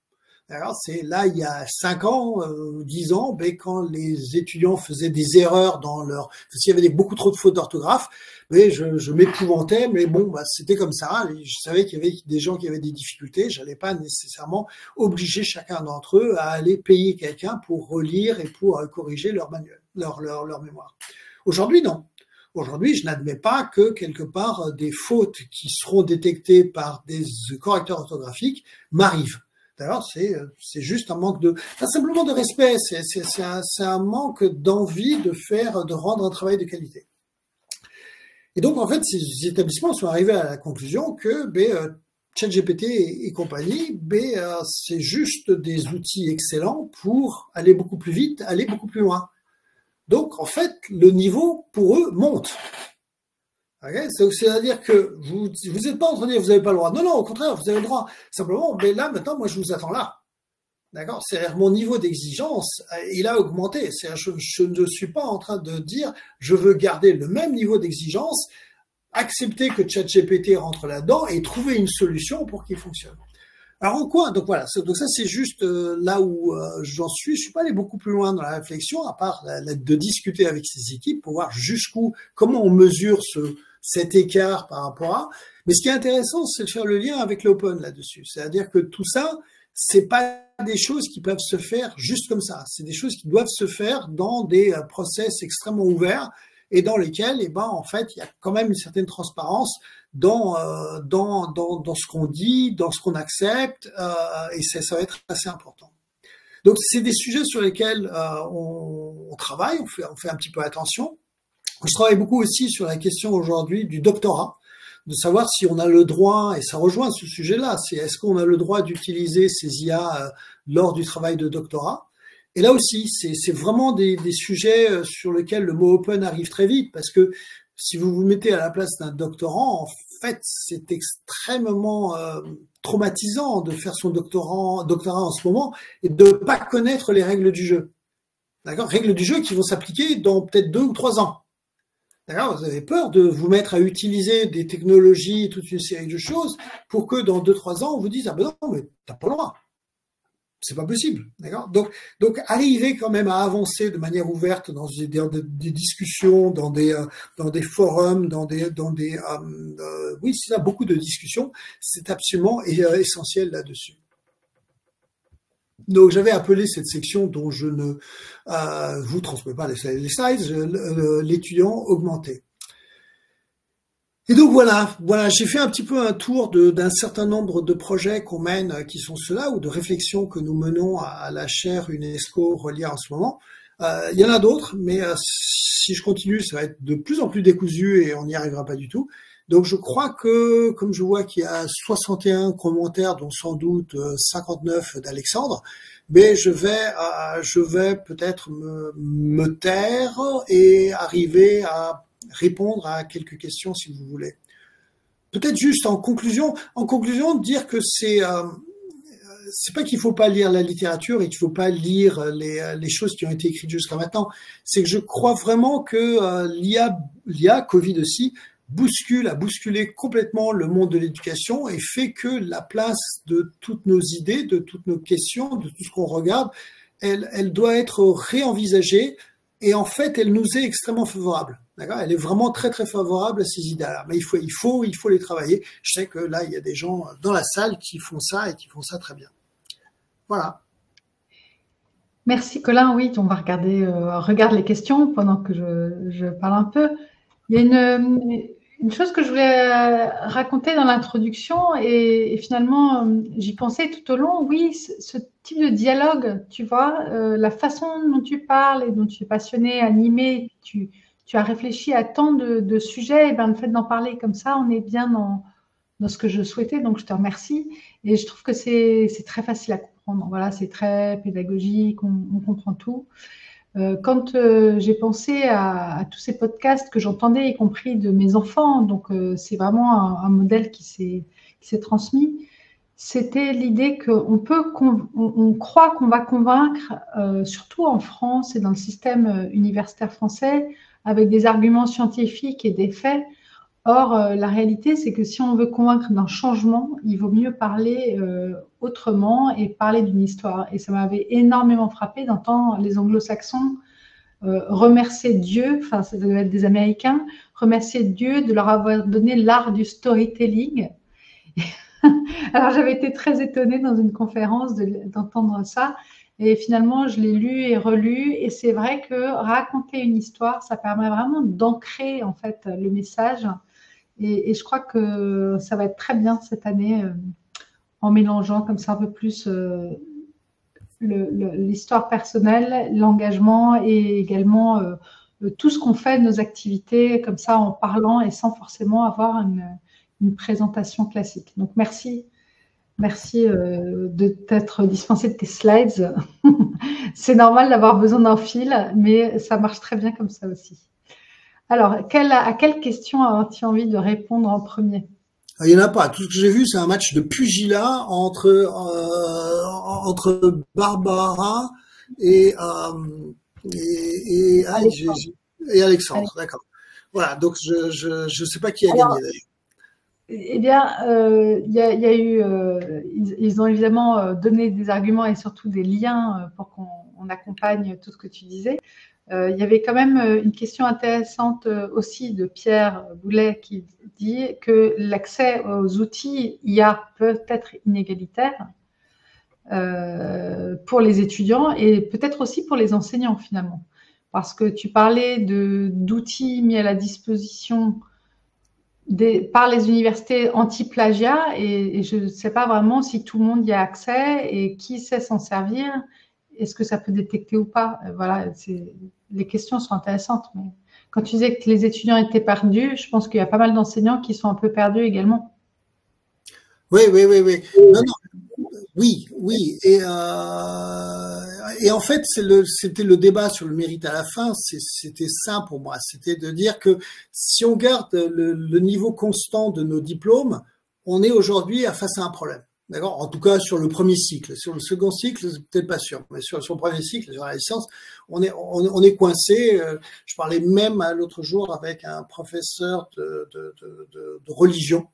Alors c'est là il y a cinq ans, euh, dix ans, ben, quand les étudiants faisaient des erreurs dans leur, s'il y avait beaucoup trop de fautes d'orthographe, ben, je, je m'épouvantais, mais bon, bah, c'était comme ça. Je savais qu'il y avait des gens qui avaient des difficultés. J'allais pas nécessairement obliger chacun d'entre eux à aller payer quelqu'un pour relire et pour euh, corriger leur manuel, leur, leur, leur mémoire. Aujourd'hui, non. Aujourd'hui, je n'admets pas que quelque part des fautes qui seront détectées par des correcteurs orthographiques m'arrivent. D'ailleurs, c'est c'est juste un manque de respect, c'est un manque d'envie de faire de rendre un travail de qualité. Et donc en fait, ces établissements sont arrivés à la conclusion que ben, euh, ChatGPT et, compagnie, ben, euh, c'est juste des outils excellents pour aller beaucoup plus vite, aller beaucoup plus loin. Donc, en fait, le niveau pour eux monte. C'est-à-dire que vous vous n'êtes pas en train de dire vous n'avez pas le droit. Non, non, au contraire, vous avez le droit. Simplement, mais là, maintenant, moi, je vous attends là. D'accord? C'est-à-dire mon niveau d'exigence, il a augmenté. C'est-à-dire je, je, ne suis pas en train de dire je veux garder le même niveau d'exigence, accepter que ChatGPT rentre là-dedans et trouver une solution pour qu'il fonctionne. Alors en quoi? Donc voilà, donc ça c'est juste euh, là où euh, j'en suis. Je suis pas allé beaucoup plus loin dans la réflexion, à part de discuter avec ces équipes pour voir jusqu'où, comment on mesure ce, cet écart par rapport à. Mais ce qui est intéressant, c'est de faire le lien avec l'open là-dessus. C'est-à-dire que tout ça, c'est pas des choses qui peuvent se faire juste comme ça. C'est des choses qui doivent se faire dans des euh, process extrêmement ouverts et dans lesquels, eh ben, en fait, il y a quand même une certaine transparence dans, euh, dans, dans, dans, ce qu'on dit, dans ce qu'on accepte, euh, et ça, va être assez important. Donc, c'est des sujets sur lesquels on, on, travaille, on fait, on fait un petit peu attention. Je travaille beaucoup aussi sur la question aujourd'hui du doctorat, de savoir si on a le droit, et ça rejoint ce sujet-là, c'est est-ce qu'on a le droit d'utiliser ces IA euh, lors du travail de doctorat? Et là aussi, c'est vraiment des, sujets euh, sur lesquels le mot open arrive très vite, parce que si vous vous mettez à la place d'un doctorant, en fait, c'est extrêmement euh, traumatisant de faire son doctorat en ce moment et de ne pas connaître les règles du jeu. D'accord? Règles du jeu qui vont s'appliquer dans peut-être deux ou trois ans. D'accord Vous avez peur de vous mettre à utiliser des technologies, toute une série de choses, pour que dans deux, trois ans, on vous dise, ah ben non, mais t'as pas le droit c'est pas possible, d'accord? Donc, donc arriver quand même à avancer de manière ouverte dans des, des discussions, dans des euh, dans des forums, dans des dans des euh, euh, oui, c'est ça, beaucoup de discussions, c'est absolument essentiel là-dessus. Donc j'avais appelé cette section dont je ne vous transmets pas les slides, l'étudiant augmenté. Et donc voilà, voilà, j'ai fait un petit peu un tour d'un certain nombre de projets qu'on mène, euh, qui sont ceux-là, ou de réflexions que nous menons à, la chaire UNESCO reliée en ce moment. Euh, il y en a d'autres, mais euh, si je continue, ça va être de plus en plus décousu et on n'y arrivera pas du tout. Donc je crois que, comme je vois qu'il y a 61 commentaires, dont sans doute 59 d'Alexandre, mais je vais, je vais peut-être me, taire et arriver à répondre à quelques questions si vous voulez. Peut-être juste en conclusion, en conclusion, dire que c'est euh, c'est pas qu'il faut pas lire la littérature et qu'il faut pas lire les, les choses qui ont été écrites jusqu'à maintenant. C'est que je crois vraiment que euh, l'IA, l'IA, Covid aussi, bouscule, a bousculé complètement le monde de l'éducation et fait que la place de toutes nos idées, de toutes nos questions, de tout ce qu'on regarde, elle, elle doit être réenvisagée et en fait, elle nous est extrêmement favorable. D'accord? Elle est vraiment très très favorable à ces idées-là. Mais il faut, il faut, il faut les travailler. Je sais que là, il y a des gens dans la salle qui font ça et qui font ça très bien. Voilà. Merci Colin. Oui, on va regarder, euh, regarde les questions pendant que je, je, parle un peu. Il y a une, une chose que je voulais raconter dans l'introduction, et, finalement, j'y pensais tout au long, oui, ce, type de dialogue, tu vois, la façon dont tu parles et dont tu es passionné, animé, tu, as réfléchi à tant de, sujets, et ben, le fait d'en parler comme ça, on est bien dans, dans, ce que je souhaitais, donc je te remercie. Et je trouve que c'est très facile à comprendre. Voilà, c'est très pédagogique, on, comprend tout. Euh, quand euh, j'ai pensé à, tous ces podcasts que j'entendais, y compris de mes enfants, donc euh, c'est vraiment un, modèle qui s'est transmis, c'était l'idée qu'on peut, on, croit qu'on va convaincre, surtout en France et dans le système universitaire français, avec des arguments scientifiques et des faits. Or, euh, la réalité, c'est que si on veut convaincre d'un changement, il vaut mieux parler euh, autrement et parler d'une histoire. Et ça m'avait énormément frappé d'entendre les anglo-saxons euh, remercier Dieu, enfin ça devait être des Américains, remercier Dieu de leur avoir donné l'art du storytelling. Alors j'avais été très étonnée dans une conférence d'entendre ça. Et finalement, je l'ai lu et relu. Et c'est vrai que raconter une histoire, ça permet vraiment d'ancrer en fait le message. Et, je crois que ça va être très bien cette année euh, en mélangeant comme ça un peu plus euh, l'histoire personnelle, l'engagement et également euh, tout ce qu'on fait, nos activités, comme ça en parlant et sans forcément avoir une, une présentation classique. Donc merci Merci de t'être dispensé de tes slides. c'est normal d'avoir besoin d'un fil, mais ça marche très bien comme ça aussi. Alors, à quelle question as-tu envie de répondre en premier? Ah, il n'y en a pas. Tout ce que j'ai vu, c'est un match de pugilat entre, euh, entre Barbara et, euh, et, Alexandre. D'accord. Voilà, donc je ne sais pas qui a gagné d'ailleurs. Eh bien, euh, il y, a eu, ils, ont évidemment donné des arguments et surtout des liens pour qu'on accompagne tout ce que tu disais. Il y avait quand même une question intéressante aussi de Pierre Boulet qui dit que l'accès aux outils IA peut être inégalitaire pour les étudiants et peut-être aussi pour les enseignants finalement. Parce que tu parlais d'outils mis à la disposition par les universités anti-plagiat et, je ne sais pas vraiment si tout le monde y a accès et qui sait s'en servir. Est-ce que ça peut détecter ou pas? Euh, Voilà, les questions sont intéressantes. Mais quand tu disais que les étudiants étaient perdus, je pense qu'il y a pas mal d'enseignants qui sont un peu perdus également. Oui, oui, oui, oui. Oui, oui. Et, euh, en fait, c'était le, débat sur le mérite à la fin. C'était ça pour moi. C'était de dire que si on garde le, niveau constant de nos diplômes, on est aujourd'hui face à un problème. D'accord? En tout cas, sur le premier cycle. Sur le second cycle, peut-être pas sûr. Mais sur, sur, le premier cycle, sur la licence, on est, on, on est coincé. Euh, je parlais même l'autre jour avec un professeur de, de, de, de religion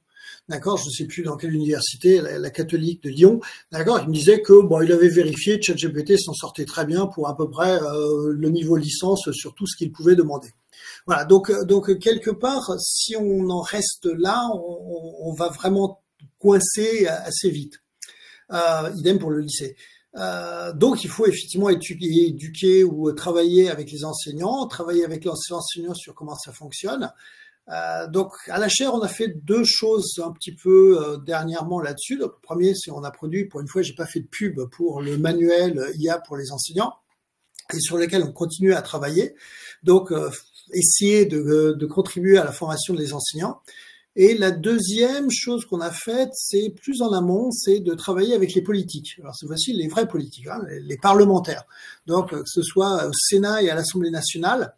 d'accord, je ne sais plus dans quelle université, la, catholique de Lyon, d'accord, il me disait que bon, il avait vérifié, ChatGPT s'en sortait très bien pour à peu près euh, le niveau licence sur tout ce qu'il pouvait demander. Voilà, donc donc quelque part, si on en reste là, on va vraiment coincer assez vite. Euh, idem pour le lycée. Euh, donc, il faut effectivement éduquer, éduquer ou travailler avec les enseignants, travailler avec les enseignants sur comment ça fonctionne. Euh, donc à la chaire, on a fait deux choses un petit peu dernièrement là-dessus. Le premier, c'est on a produit, pour une fois, j'ai pas fait de pub pour le manuel IA pour les enseignants et sur lequel on continue à travailler. Donc essayer de, contribuer à la formation des enseignants. Et la deuxième chose qu'on a faite, c'est plus en amont, c'est de travailler avec les politiques. Alors cette fois-ci, les vrais politiques, hein, les, parlementaires. Donc que ce soit au Sénat et à l'Assemblée nationale,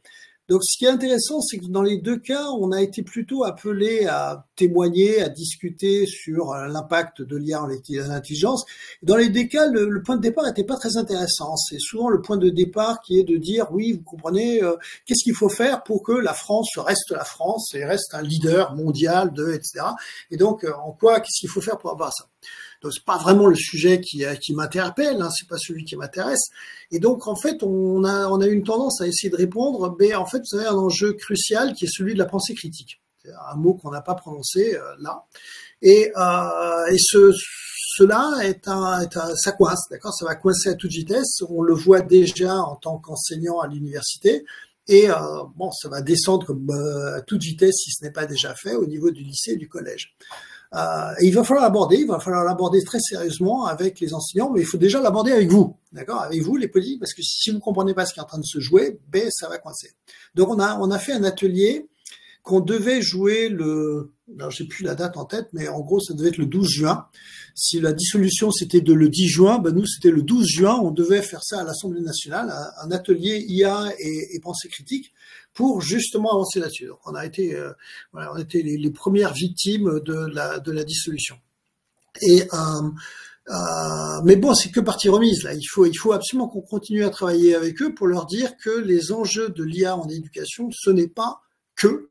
donc, ce qui est intéressant, c'est que dans les deux cas, on a été plutôt appelé à témoigner, à discuter sur euh, l'impact de l'IA en intelligence. Dans les deux cas, le, point de départ n'était pas très intéressant. C'est souvent le point de départ qui est de dire, oui, vous comprenez, euh, qu'est-ce qu'il faut faire pour que la France reste la France et reste un leader mondial de, etc. Et donc, euh, en quoi, qu'est-ce qu'il faut faire pour avoir ça? Donc c'est pas vraiment le sujet qui, euh, qui m'interpelle, hein, c'est pas celui qui m'intéresse. Et donc en fait, on a, on a une tendance à essayer de répondre, mais en fait, vous avez un enjeu crucial qui est celui de la pensée critique. Un mot qu'on n'a pas prononcé euh, là. Et, euh, et ce, cela est un, est un, ça coince, d'accord Ça va coincer à toute vitesse. On le voit déjà en tant qu'enseignant à l'université. Et bon, ça va descendre à toute vitesse si ce n'est pas déjà fait au niveau du lycée et du collège. Euh, il va falloir l'aborder, il va falloir l'aborder très sérieusement avec les enseignants, mais il faut déjà l'aborder avec vous, d'accord, avec vous les politiques, parce que si vous ne comprenez pas ce qui est en train de se jouer, ben ça va coincer. Donc on a on a fait un atelier qu'on devait jouer le, alors j'ai plus la date en tête, mais en gros ça devait être le 12 juin. Si la dissolution c'était de le 10 juin, ben nous c'était le 12 juin. On devait faire ça à l'Assemblée nationale, un atelier IA et, pensée critique pour justement avancer là-dessus. On a été, euh, voilà, on les, les, premières victimes de la, de la dissolution. Et euh, euh, mais bon, c'est que partie remise là. Il faut, il faut absolument qu'on continue à travailler avec eux pour leur dire que les enjeux de l'IA en éducation, ce n'est pas que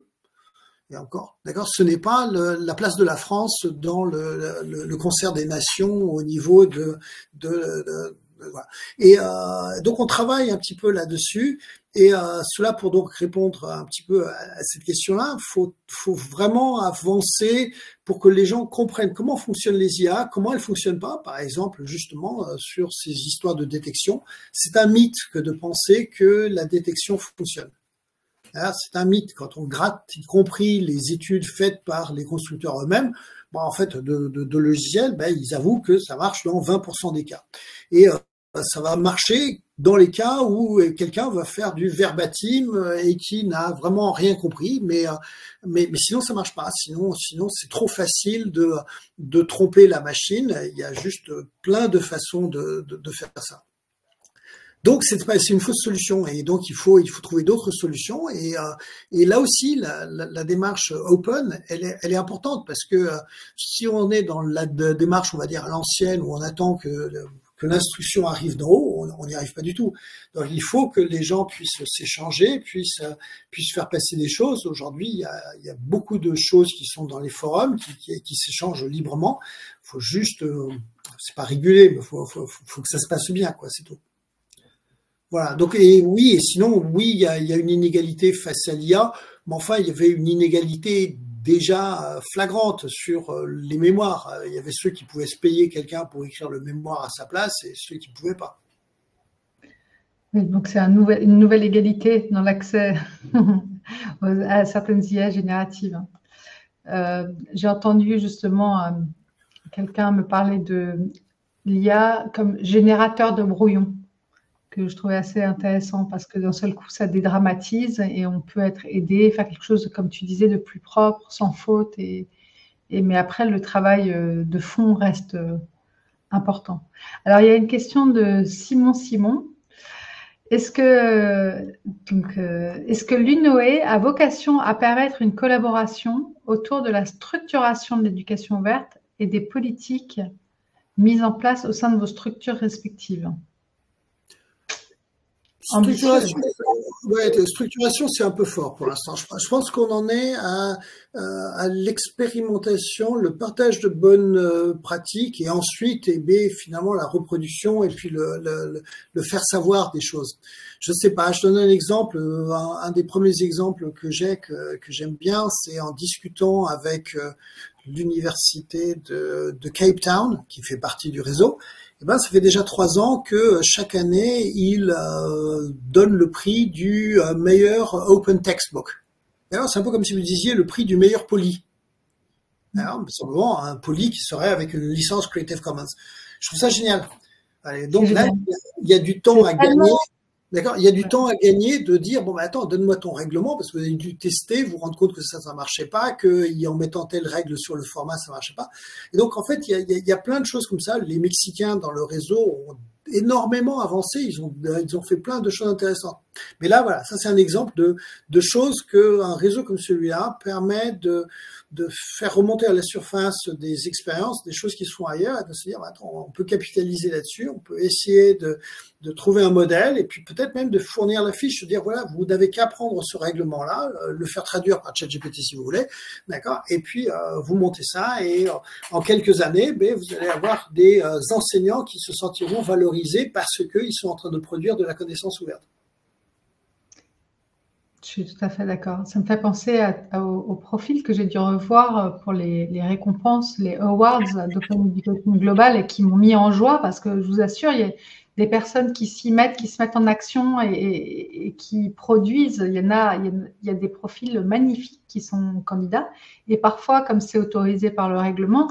et encore, d'accord, ce n'est pas le, la place de la France dans le, le, le, concert des nations au niveau de, de, de voilà. Et euh, donc on travaille un petit peu là-dessus. Et euh, cela pour donc répondre un petit peu à, cette question-là, faut, faut vraiment avancer pour que les gens comprennent comment fonctionnent les IA, comment elles fonctionnent pas. Par exemple, justement euh, sur ces histoires de détection, c'est un mythe que de penser que la détection fonctionne. C'est un mythe quand on gratte, y compris les études faites par les constructeurs eux-mêmes. Bon, en fait, de, de, logiciels, ben, ils avouent que ça marche dans 20% des cas. Et euh, ça va marcher dans les cas où quelqu'un va faire du verbatim euh, et qui n'a vraiment rien compris, mais, euh, sinon ça marche pas. Sinon, sinon c'est trop facile de, tromper la machine. Il y a juste plein de façons de faire ça. Donc c'est une fausse solution et donc il faut il faut trouver d'autres solutions et, euh, et là aussi la, la, la, démarche open elle est, elle est importante parce que si on est dans la démarche on va dire l'ancienne où on attend que que l'instruction arrive d'en haut, on n'y arrive pas du tout. Donc il faut que les gens puissent s'échanger, puissent, puissent faire passer des choses. Aujourd'hui, il, il, y a beaucoup de choses qui sont dans les forums, qui, qui, s'échangent librement. Faut juste, euh, c'est pas réguler, mais il faut, faut, faut, que ça se passe bien, quoi, c'est tout. Voilà. Donc et oui, et sinon oui, il y a, une inégalité face à l'IA, mais enfin il y avait une inégalité déjà flagrante sur euh, les mémoires. Il y avait ceux qui pouvaient se payer quelqu'un pour écrire le mémoire à sa place et ceux qui ne pouvaient pas. donc c'est un une nouvelle égalité dans l'accès à certaines IA génératives. Euh, j'ai entendu justement euh, quelqu'un me parler de l'IA comme générateur de brouillons que je trouvais assez intéressant parce que d'un seul coup, ça dédramatise et on peut être aidé, faire quelque chose, comme tu disais, de plus propre, sans faute. Et, mais après, le travail euh, de fond reste euh, important. Alors, il y a une question de Simon Simon. Est-ce que, donc, euh, est-ce que l'UNOE a vocation à permettre une collaboration autour de la structuration de l'éducation verte et des politiques mises en place au sein de vos structures respectives? Structuration, ouais, structuration, c'est un peu fort pour l'instant. Je, pense qu'on en est à, euh, à l'expérimentation, le partage de bonnes euh, pratiques et ensuite, et eh finalement, la reproduction et puis le, le, le, faire savoir des choses. Je sais pas, je donne un exemple. Un, un des premiers exemples que j'ai, que, que j'aime bien, c'est en discutant avec euh, l'université de, de Cape Town, qui fait partie du réseau, eh ben, ça fait déjà trois ans que euh, chaque année, il euh, donne le prix du euh, meilleur open textbook. Alors, c'est un peu comme si vous disiez le prix du meilleur poly. Alors, simplement un poly qui serait avec une licence Creative Commons. Je trouve ça génial. Allez, donc là, il y a du temps à gagner D'accord? Il y a du temps à gagner de dire bon, bah, attends, donne-moi ton règlement parce que vous avez dû tester, vous rendre compte que ça, ça marchait pas, que en mettant telle règle sur le format, ça marchait pas. Et donc, en fait, il y a, il y a plein de choses comme ça. Les Mexicains dans le réseau ont énormément avancé. Ils ont, ils ont fait plein de choses intéressantes. Mais là, voilà, ça c'est un exemple de, de choses qu'un réseau comme celui-là permet de, de faire remonter à la surface des expériences, des choses qui se font ailleurs, et de se dire, bah, on peut capitaliser là-dessus, on peut essayer de, de trouver un modèle, et puis peut-être même de fournir la fiche, dire, voilà, vous n'avez qu'à prendre ce règlement-là, euh, le faire traduire par ChatGPT si vous voulez, d'accord, et puis euh, vous montez ça, et euh, en quelques années, ben, vous allez avoir des enseignants qui se sentiront valorisés parce qu'ils sont en train de produire de la connaissance ouverte. Je suis tout à fait d'accord. Ça me fait penser au, profil que j'ai dû revoir pour les, récompenses, les awards d'Open Education Global et qui m'ont mis en joie parce que je vous assure, il des personnes qui s'y mettent, qui se mettent en action et, qui produisent. Il y en a, il y a, des profils magnifiques qui sont candidats. Et parfois, comme c'est autorisé par le règlement,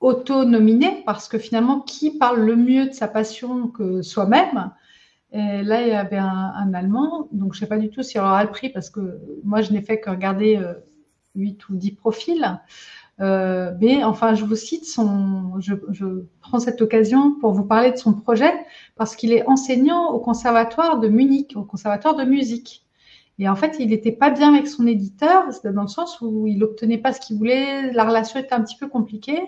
auto-nominé, parce que finalement, qui parle le mieux de sa passion que soi-même là, il y avait un, Allemand, donc je ne sais pas du tout s'il aura le prix, parce que moi, je n'ai fait que regarder 8 euh, ou 10 profils. Euh, mais enfin, je vous cite son. Je, prends cette occasion pour vous parler de son projet parce qu'il est enseignant au conservatoire de Munich, au conservatoire de musique. Et en fait, il n'était pas bien avec son éditeur, dans le sens où il n'obtenait pas ce qu'il voulait, la relation était un petit peu compliquée.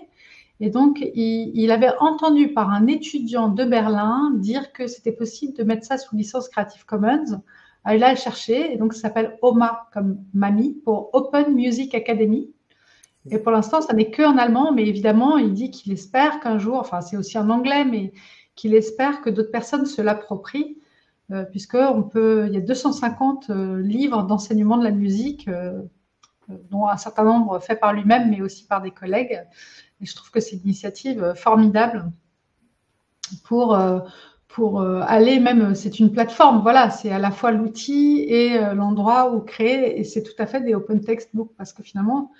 Et donc, il, avait entendu par un étudiant de Berlin dire que c'était possible de mettre ça sous licence Creative Commons. Alors, il a cherché, et donc ça s'appelle OMA comme mamie pour Open Music Academy. Et pour l'instant, ça n'est que en allemand, mais évidemment, il dit qu'il espère qu'un jour, enfin c'est aussi en anglais, mais qu'il espère que d'autres personnes se l'approprient, euh, puisque y a 250 euh, livres d'enseignement de la musique, euh, dont un certain nombre faits par lui-même, mais aussi par des collègues. Et je trouve que c'est une initiative formidable pour pour aller même, c'est une plateforme, voilà, c'est à la fois l'outil et l'endroit où créer, et c'est tout à fait des open textbooks, parce que finalement,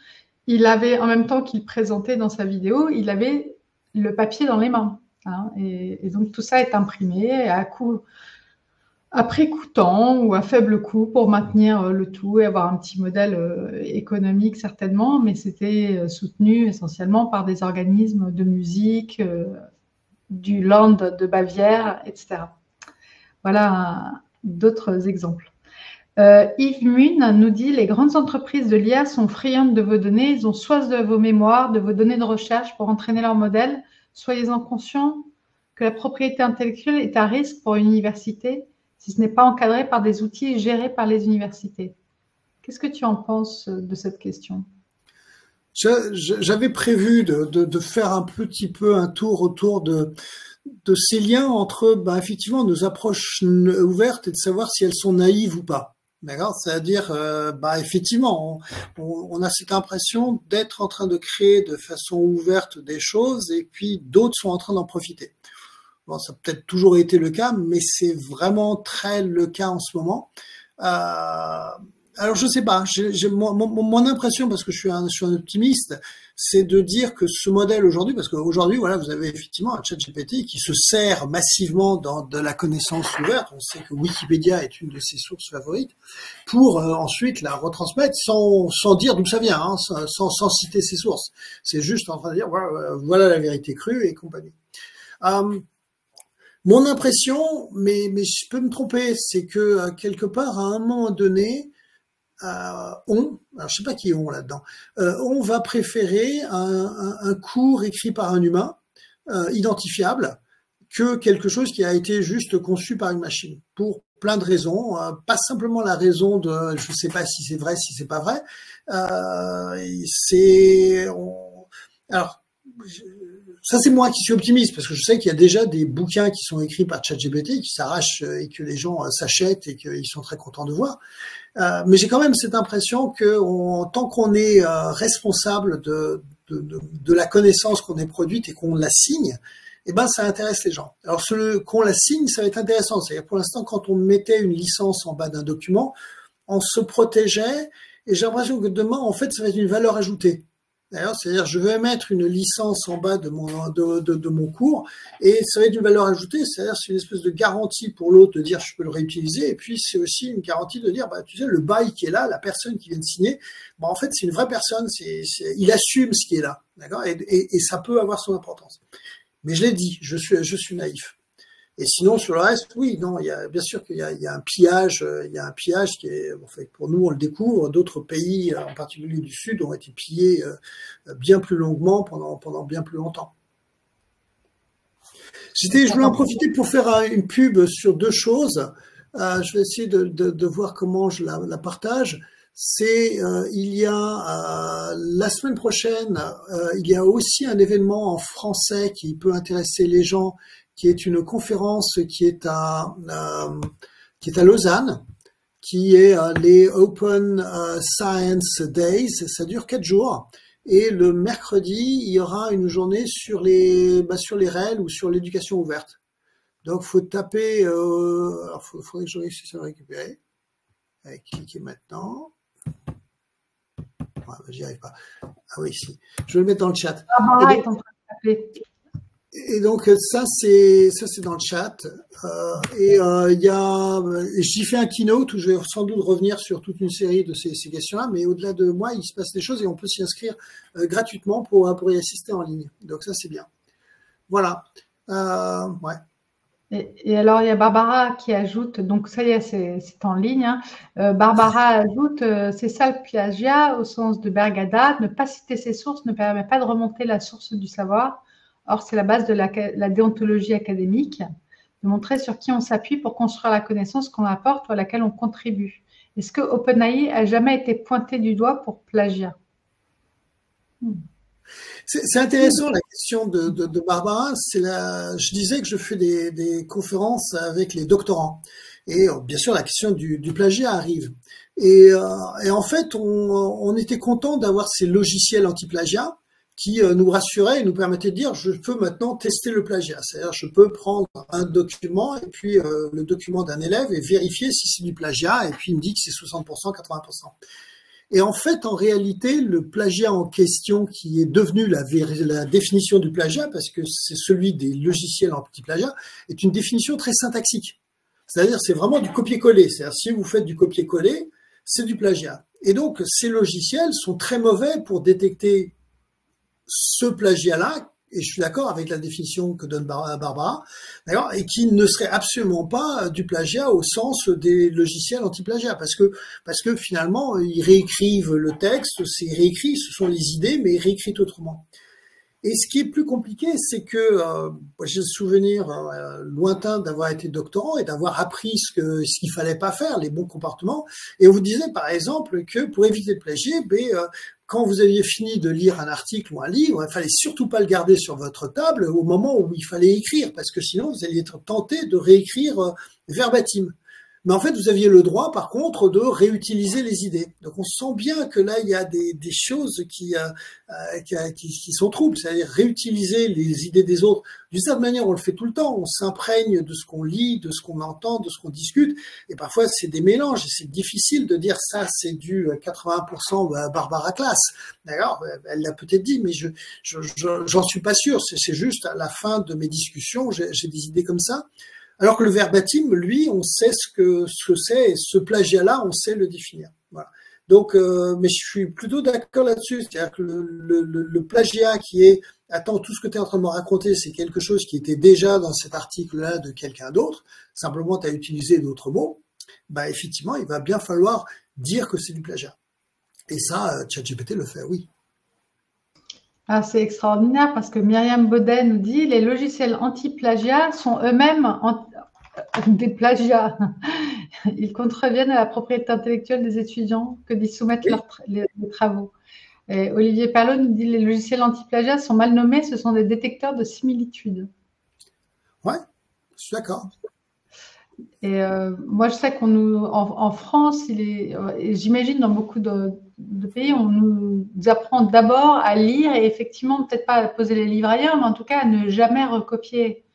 il avait, en même temps qu'il présentait dans sa vidéo, il avait le papier dans les mains. Hein, et, donc tout ça est imprimé à coût, à prix coûtant ou à faible coût pour maintenir euh, le tout et avoir un petit modèle euh, économique certainement, mais c'était euh, soutenu essentiellement par des organismes de musique, du Land de Bavière, etc. Voilà d'autres exemples. Yves Mune nous dit les grandes entreprises de l'IA sont friandes de vos données, ils ont soif de vos mémoires, de vos données de recherche pour entraîner leur modèle. Soyez-en conscients que la propriété intellectuelle est à risque pour une université si ce n'est pas encadré par des outils gérés par les universités. Qu'est-ce que tu en penses de cette question? J'avais prévu de, faire un petit peu un tour autour de, ces liens entre ben, effectivement nos approches ouvertes et de savoir si elles sont naïves ou pas. D'accord? C'est-à-dire, euh, bah, effectivement, on, a cette impression d'être en train de créer de façon ouverte des choses et puis d'autres sont en train d'en profiter. Bon, ça a peut-être toujours été le cas, mais c'est vraiment très le cas en ce moment. Euh, alors je sais pas, j'ai mon, mon, impression parce que je suis un, je suis un optimiste, c'est de dire que ce modèle aujourd'hui, parce qu'aujourd'hui voilà, vous avez effectivement un chat GPT qui se sert massivement dans de la connaissance ouverte. On sait que Wikipédia est une de ses sources favorites pour euh, ensuite la retransmettre sans, sans dire d'où ça vient, hein, sans, sans, citer ses sources. C'est juste en train de dire voilà, voilà la vérité crue et compagnie. Euh, mon impression, mais, je peux me tromper, c'est que euh, quelque part, à un moment donné, euh, on, alors je sais pas qui est on là-dedans, euh, on va préférer un, cours écrit par un humain, identifiable, que quelque chose qui a été juste conçu par une machine, pour plein de raisons, pas simplement la raison de, je sais pas si c'est vrai, si c'est pas vrai, c'est, alors, ça c'est moi qui suis optimiste parce que je sais qu'il y a déjà des bouquins qui sont écrits par ChatGPT qui s'arrachent et que les gens s'achètent et qu'ils sont très contents de voir. Euh, mais j'ai quand même cette impression que tant qu'on est euh, responsable de, de, de, la connaissance qu'on est produite et qu'on la signe, eh ben ça intéresse les gens. Alors qu'on la signe, ça va être intéressant. C'est-à-dire pour l'instant, quand on mettait une licence en bas d'un document, on se protégeait. Et j'ai l'impression que demain, en fait, ça va être une valeur ajoutée. D'ailleurs, c'est-à-dire, je vais mettre une licence en bas de mon, de, de, de, mon cours et ça va être une valeur ajoutée. C'est-à-dire, c'est une espèce de garantie pour l'autre de dire je peux le réutiliser. Et puis, c'est aussi une garantie de dire, bah, tu sais, le bail qui est là, la personne qui vient de signer, bah, en fait, c'est une vraie personne. C'est, il assume ce qui est là. D'accord? Et, et, et, ça peut avoir son importance. Mais je l'ai dit, je suis, je suis naïf. Et sinon, sur le reste, oui, non, bien sûr qu'il y a, un pillage, euh, il y a un pillage qui est, pour nous, on le découvre. D'autres pays, euh, en particulier du Sud, ont été pillés euh, bien plus longuement pendant, pendant bien plus longtemps. Je voulais en profiter pour faire une pub sur deux choses. je vais essayer de, voir comment je la, la partage. C'est, il y a la semaine prochaine, il y a aussi un événement en français qui peut intéresser les gens qui est une conférence qui est à, euh, qui est à Lausanne, qui est euh, les Open euh, Science Days. Ça dure quatre jours. Et le mercredi, il y aura une journée sur les, bah, sur les REL ou sur l'éducation ouverte. Donc, faut taper. Euh, alors, il faudrait que je réussisse à le récupérer. Allez, cliquez maintenant? Ouais, J'y arrive pas. Ah oui, si. Je vais le mettre dans le chat. Ah, bah, est en train de taper. Et donc ça c'est ça c'est dans le chat euh, et euh, il y a j'y fais un keynote où je vais sans doute revenir sur toute une série de ces, questions-là, mais au-delà de moi il se passe des choses et on peut s'y inscrire euh, gratuitement pour pour y assister en ligne. Donc ça c'est bien. Voilà. Ouais. Et, alors, il y a Barbara qui ajoute, donc ça y est, c'est en ligne. Hein. Barbara ajoute, c'est ça le plagiat au sens de Bergada. Ne pas citer ses sources ne permet pas de remonter la source du savoir. Or, c'est la base de la, déontologie académique, de montrer sur qui on s'appuie pour construire la connaissance qu'on apporte ou à laquelle on contribue. Est-ce que OpenAI a jamais été pointé du doigt pour plagiat? Hmm. C'est intéressant la question de, Barbara. Je disais que je fais des, conférences avec les doctorants. Et euh, bien sûr, la question du, plagiat arrive. Et, euh, et, en fait, on, on était content d'avoir ces logiciels anti-plagiat qui euh, nous rassuraient et nous permettaient de dire je peux maintenant tester le plagiat. C'est-à-dire je peux prendre un document et puis euh, le document d'un élève et vérifier si c'est du plagiat et puis il me dit que c'est 60%, 80%. Et en fait, en réalité, le plagiat en question, qui est devenu la, définition du plagiat, parce que c'est celui des logiciels anti-plagiat, est une définition très syntaxique. C'est-à-dire, c'est vraiment du copier-coller. C'est-à-dire, si vous faites du copier-coller, c'est du plagiat. Et donc, ces logiciels sont très mauvais pour détecter ce plagiat-là et je suis d'accord avec la définition que donne Barbara, d'accord, et qui ne serait absolument pas euh, du plagiat au sens des logiciels anti-plagiat, parce que parce que finalement ils réécrivent le texte, c'est réécrit, ce sont les idées, mais réécrites autrement. Et ce qui est plus compliqué, c'est que euh, j'ai le souvenir euh, lointain d'avoir été doctorant et d'avoir appris ce que ce qu'il fallait pas faire, les bons comportements. Et on vous disait par exemple que pour éviter de plagier, ben, euh, quand vous aviez fini de lire un article ou un livre, il fallait surtout pas le garder sur votre table au moment où il fallait écrire, parce que sinon vous alliez être tenté de réécrire euh, verbatim. Mais en fait, vous aviez le droit, par contre, de réutiliser les idées. Donc, on sent bien que là, il y a des, des choses qui, euh, euh qui, qui, sont troubles, c'est-à-dire réutiliser les idées des autres. D'une certaine manière, on le fait tout le temps. On s'imprègne de ce qu'on lit, de ce qu'on entend, de ce qu'on discute. Et parfois, c'est des mélanges. Et c'est difficile de dire ça, c'est du 80% euh, Barbara Classe. D'ailleurs, elle l'a peut-être dit, mais je j'en je, suis pas sûr. C'est juste à la fin de mes discussions, j'ai des idées comme ça. Alors que le verbatim, lui, on sait ce que ce c'est, et ce plagiat-là, on sait le définir. Voilà. Donc, euh, mais je suis plutôt d'accord là-dessus, c'est-à-dire que le, plagiat qui est, attends, tout ce que tu es en train de me raconter, c'est quelque chose qui était déjà dans cet article-là de quelqu'un d'autre, simplement tu as utilisé d'autres mots, bah effectivement, il va bien falloir dire que c'est du plagiat. Et ça, euh, ChatGPT le fait, oui. Ah, c'est extraordinaire parce que Myriam Baudet nous dit les logiciels anti-plagiat sont eux-mêmes des plagiats. Ils contreviennent à la propriété intellectuelle des étudiants que d'y soumettre leurs les, travaux. Et Olivier Perlot nous dit les logiciels anti-plagiat sont mal nommés, ce sont des détecteurs de similitudes. Ouais, je suis d'accord. Et euh, moi, je sais qu'on nous, en, France, il est, euh, j'imagine dans beaucoup de, de, pays, on nous apprend d'abord à lire et effectivement, peut-être pas à poser les livres ailleurs, mais en tout cas à ne jamais recopier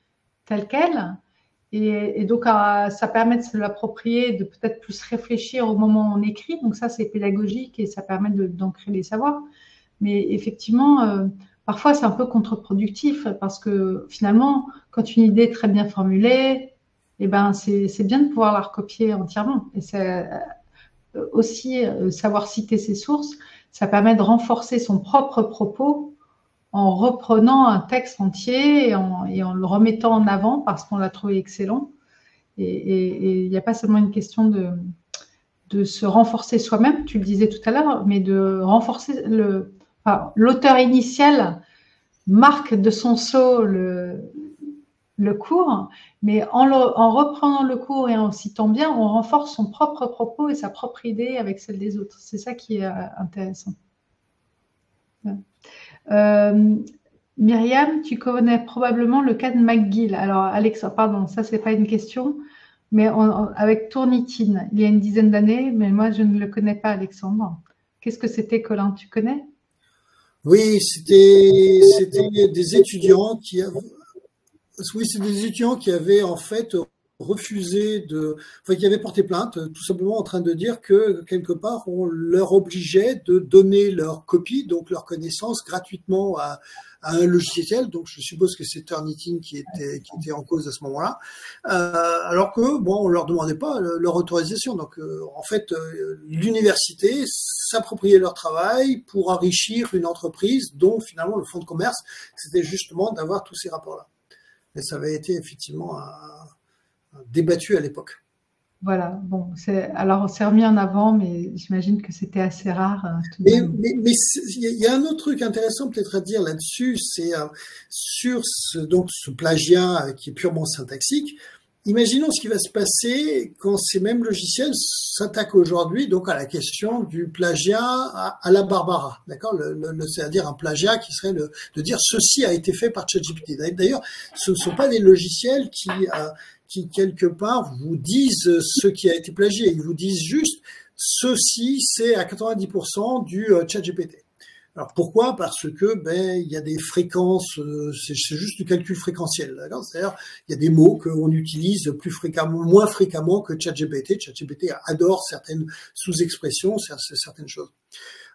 tel quel. Et, donc, ça permet de se l'approprier, de peut-être plus réfléchir au moment où on écrit. Donc ça, c'est pédagogique et ça permet d'ancrer les savoirs. Mais effectivement, euh, parfois, c'est un peu contre-productif parce que finalement, quand une idée est très bien formulée, eh ben, c'est bien de pouvoir la recopier entièrement. Et c'est aussi euh, savoir citer ses sources, ça permet de renforcer son propre propos en reprenant un texte entier et en, le remettant en avant parce qu'on l'a trouvé excellent. Et il n'y a pas seulement une question de, se renforcer soi-même, tu le disais tout à l'heure, mais de renforcer. L'auteur initial marque de son sceau le, le cours, mais en, reprenant le cours et en citant bien, on renforce son propre propos et sa propre idée avec celle des autres. C'est ça qui est euh, intéressant. Euh, Myriam, tu connais probablement le cas de McGill. Alors, Alex, pardon, ça, c'est pas une question, mais avec Tournitine, il y a une dizaine d'années, mais moi, je ne le connais pas, Alexandre. Qu'est-ce que c'était, Colin? Tu connais? Oui, c'était des étudiants qui Oui, c'est des étudiants qui avaient en fait refusé de, enfin, qui avaient porté plainte, tout simplement en train de dire que quelque part on leur obligeait de donner leur copie, donc leur connaissance gratuitement à, à un logiciel. Donc je suppose que c'est Turnitin qui était qui était en cause à ce moment-là, euh, alors que bon, on leur demandait pas leur autorisation. Donc euh, en fait, euh, l'université s'appropriait leur travail pour enrichir une entreprise dont finalement le fonds de commerce, c'était justement d'avoir tous ces rapports-là. Et ça avait été effectivement débattu à l'époque. Voilà, bon, alors on s'est remis en avant, mais j'imagine que c'était assez rare. Hein, mais il y a un autre truc intéressant peut-être à dire là-dessus, c'est euh, sur ce, donc ce plagiat euh, qui est purement syntaxique. Imaginons ce qui va se passer quand ces mêmes logiciels s'attaquent aujourd'hui donc à la question du plagiat à, la Barbara, d'accord? C'est-à-dire un plagiat qui serait le, de dire ceci a été fait par ChatGPT. D'ailleurs, ce ne sont pas des logiciels qui, euh, qui quelque part vous disent ce qui a été plagié. Ils vous disent juste ceci, c'est à 90% du euh, ChatGPT. Alors pourquoi? Parce que ben il y a des fréquences, euh, c'est juste du calcul fréquentiel. C'est-à-dire il y a des mots qu'on utilise plus fréquemment, moins fréquemment que ChatGPT. ChatGPT adore certaines sous-expressions, certaines choses.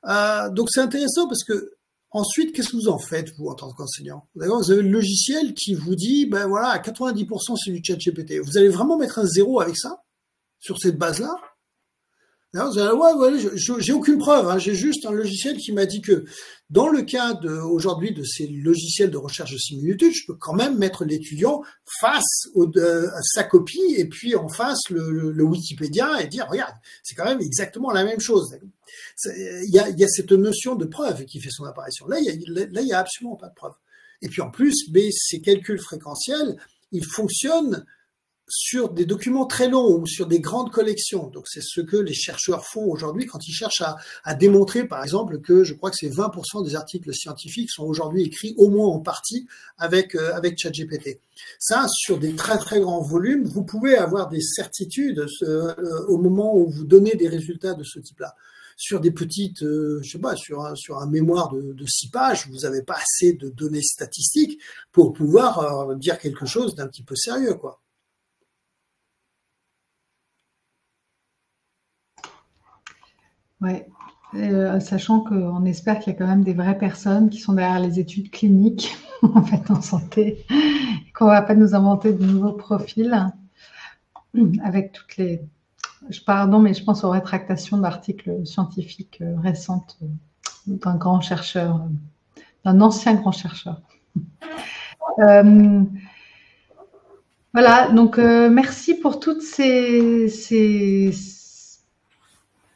Euh, donc c'est intéressant parce que ensuite qu'est-ce que vous en faites vous en tant qu'enseignant? D'accord, vous avez le logiciel qui vous dit ben voilà à 90% c'est du ChatGPT. Vous allez vraiment mettre un zéro avec ça? Sur cette base-là? Ouais, j'ai aucune preuve. Hein. J'ai juste un logiciel qui m'a dit que dans le cas aujourd'hui de ces logiciels de recherche de similitude, je peux quand même mettre l'étudiant face au, à sa copie et puis en face le, le, Wikipédia et dire regarde, c'est quand même exactement la même chose. Il y a, cette notion de preuve qui fait son apparition. Là, il y a, absolument pas de preuve. Et puis en plus, ces calculs fréquentiels, ils fonctionnent sur des documents très longs ou sur des grandes collections. Donc c'est ce que les chercheurs font aujourd'hui quand ils cherchent à, à, démontrer, par exemple, que je crois que c'est 20% des articles scientifiques sont aujourd'hui écrits au moins en partie avec euh, avec ChatGPT. Ça, sur des très très grands volumes, vous pouvez avoir des certitudes euh, au moment où vous donnez des résultats de ce type-là. Sur des petites, euh, je sais pas, sur un, sur un mémoire de, de six pages, vous n'avez pas assez de données statistiques pour pouvoir dire quelque chose d'un petit peu sérieux, quoi. Oui, euh, sachant qu'on espère qu'il y a quand même des vraies personnes qui sont derrière les études cliniques en fait en santé, qu'on va pas nous inventer de nouveaux profils avec toutes les. Je pardon, mais je pense aux rétractations d'articles scientifiques euh, récentes euh, d'un grand chercheur, d'un ancien grand chercheur. voilà, donc merci pour toutes ces,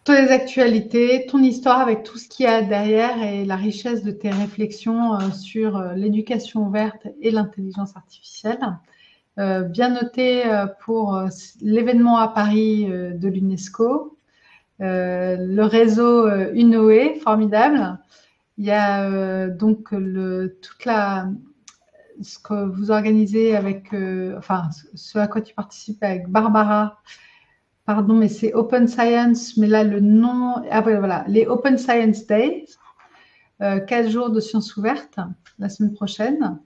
les actualités, ton histoire avec tout ce qu'il y a derrière et la richesse de tes réflexions euh, sur euh, l'éducation ouverte et l'intelligence artificielle. Euh, bien noté pour l'événement à Paris de l'UNESCO, le réseau UNOE, formidable. Il y a donc le, toute la, ce que vous organisez avec, enfin, ce à quoi tu participes avec Barbara, Pardon, mais c'est Open Science, mais là, le nom. Ah, voilà, les Open Science Days, euh, 4 jours de sciences ouvertes la semaine prochaine.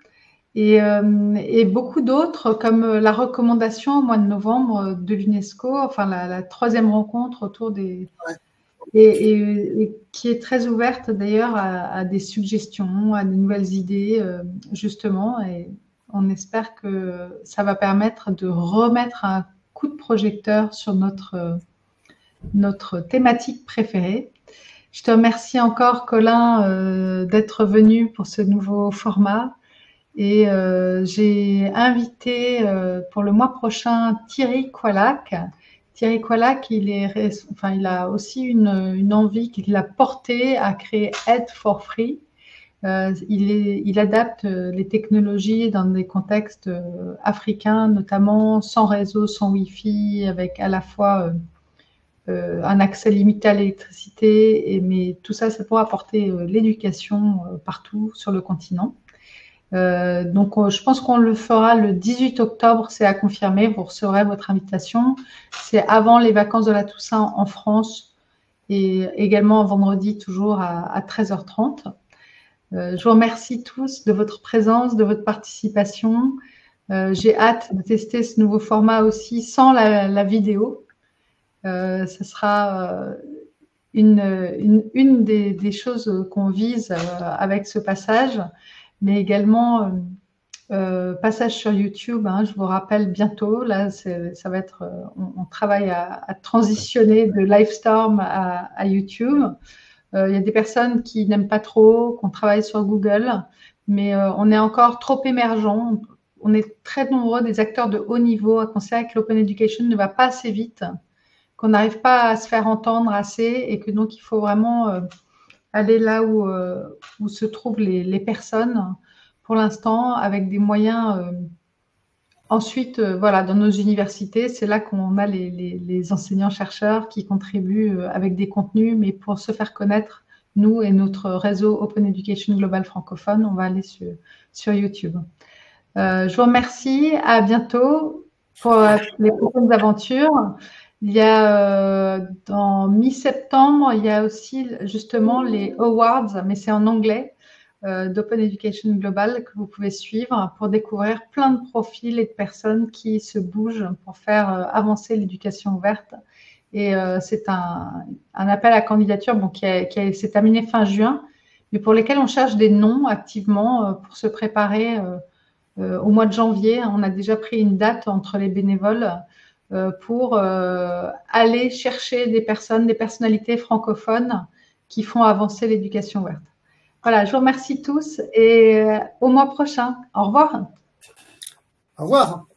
Et, euh, et beaucoup d'autres, comme la recommandation au mois de novembre de l'UNESCO, enfin la, troisième rencontre autour des. Et, et, qui est très ouverte d'ailleurs à, des suggestions, à de nouvelles idées, euh, justement. Et on espère que ça va permettre de remettre un coup de projecteur sur notre, euh, notre thématique préférée. Je te remercie encore, Colin, euh, d'être venu pour ce nouveau format. Et euh, j'ai invité pour le mois prochain Thierry Qualac. Thierry Qualac, il, a aussi une, envie qu'il a portée à créer Ed for Free. Euh, il, adapte euh, les technologies dans des contextes euh, africains, notamment sans réseau, sans Wi-Fi, avec à la fois un accès limité à l'électricité, mais tout ça, c'est pour apporter l'éducation partout sur le continent. donc, je pense qu'on le fera le 18 octobre, c'est à confirmer. Vous recevrez votre invitation. C'est avant les vacances de la Toussaint en France et également vendredi, toujours à 13h30. Euh, je vous remercie tous de votre présence, de votre participation. J'ai hâte de tester ce nouveau format aussi sans la, vidéo. ce sera une, une, des, choses qu'on vise avec ce passage, mais également euh, passage sur YouTube, hein, je vous rappelle bientôt. Là, ça va être, euh, on, travaille à, transitionner de Livestorm à YouTube. Euh, il y a des personnes qui n'aiment pas trop, qu'on travaille sur Google, mais on est encore trop émergent. On est très nombreux des acteurs de haut niveau à considérer que l'open education ne va pas assez vite, qu'on n'arrive pas à se faire entendre assez et que donc il faut vraiment aller là où, se trouvent les personnes pour l'instant avec des moyens. Euh, ensuite, euh, voilà, dans nos universités, c'est là qu'on a les, enseignants-chercheurs qui contribuent euh, avec des contenus, mais pour se faire connaître, nous et notre réseau Open Education Global francophone, on va aller sur, sur YouTube. je vous remercie. À bientôt pour les prochaines aventures. Il y a dans mi-septembre, il y a aussi justement les awards, mais c'est en anglais. Euh, d'Open Education Global que vous pouvez suivre pour découvrir plein de profils et de personnes qui se bougent pour faire euh, avancer l'éducation ouverte. Et euh, c'est un, appel à candidature bon, qui, s'est terminé fin juin, mais pour lesquels on cherche des noms activement pour se préparer au mois de janvier. On a déjà pris une date entre les bénévoles pour aller chercher des personnes, des personnalités francophones qui font avancer l'éducation ouverte. Voilà, je vous remercie tous et euh, au mois prochain. Au revoir. Au revoir.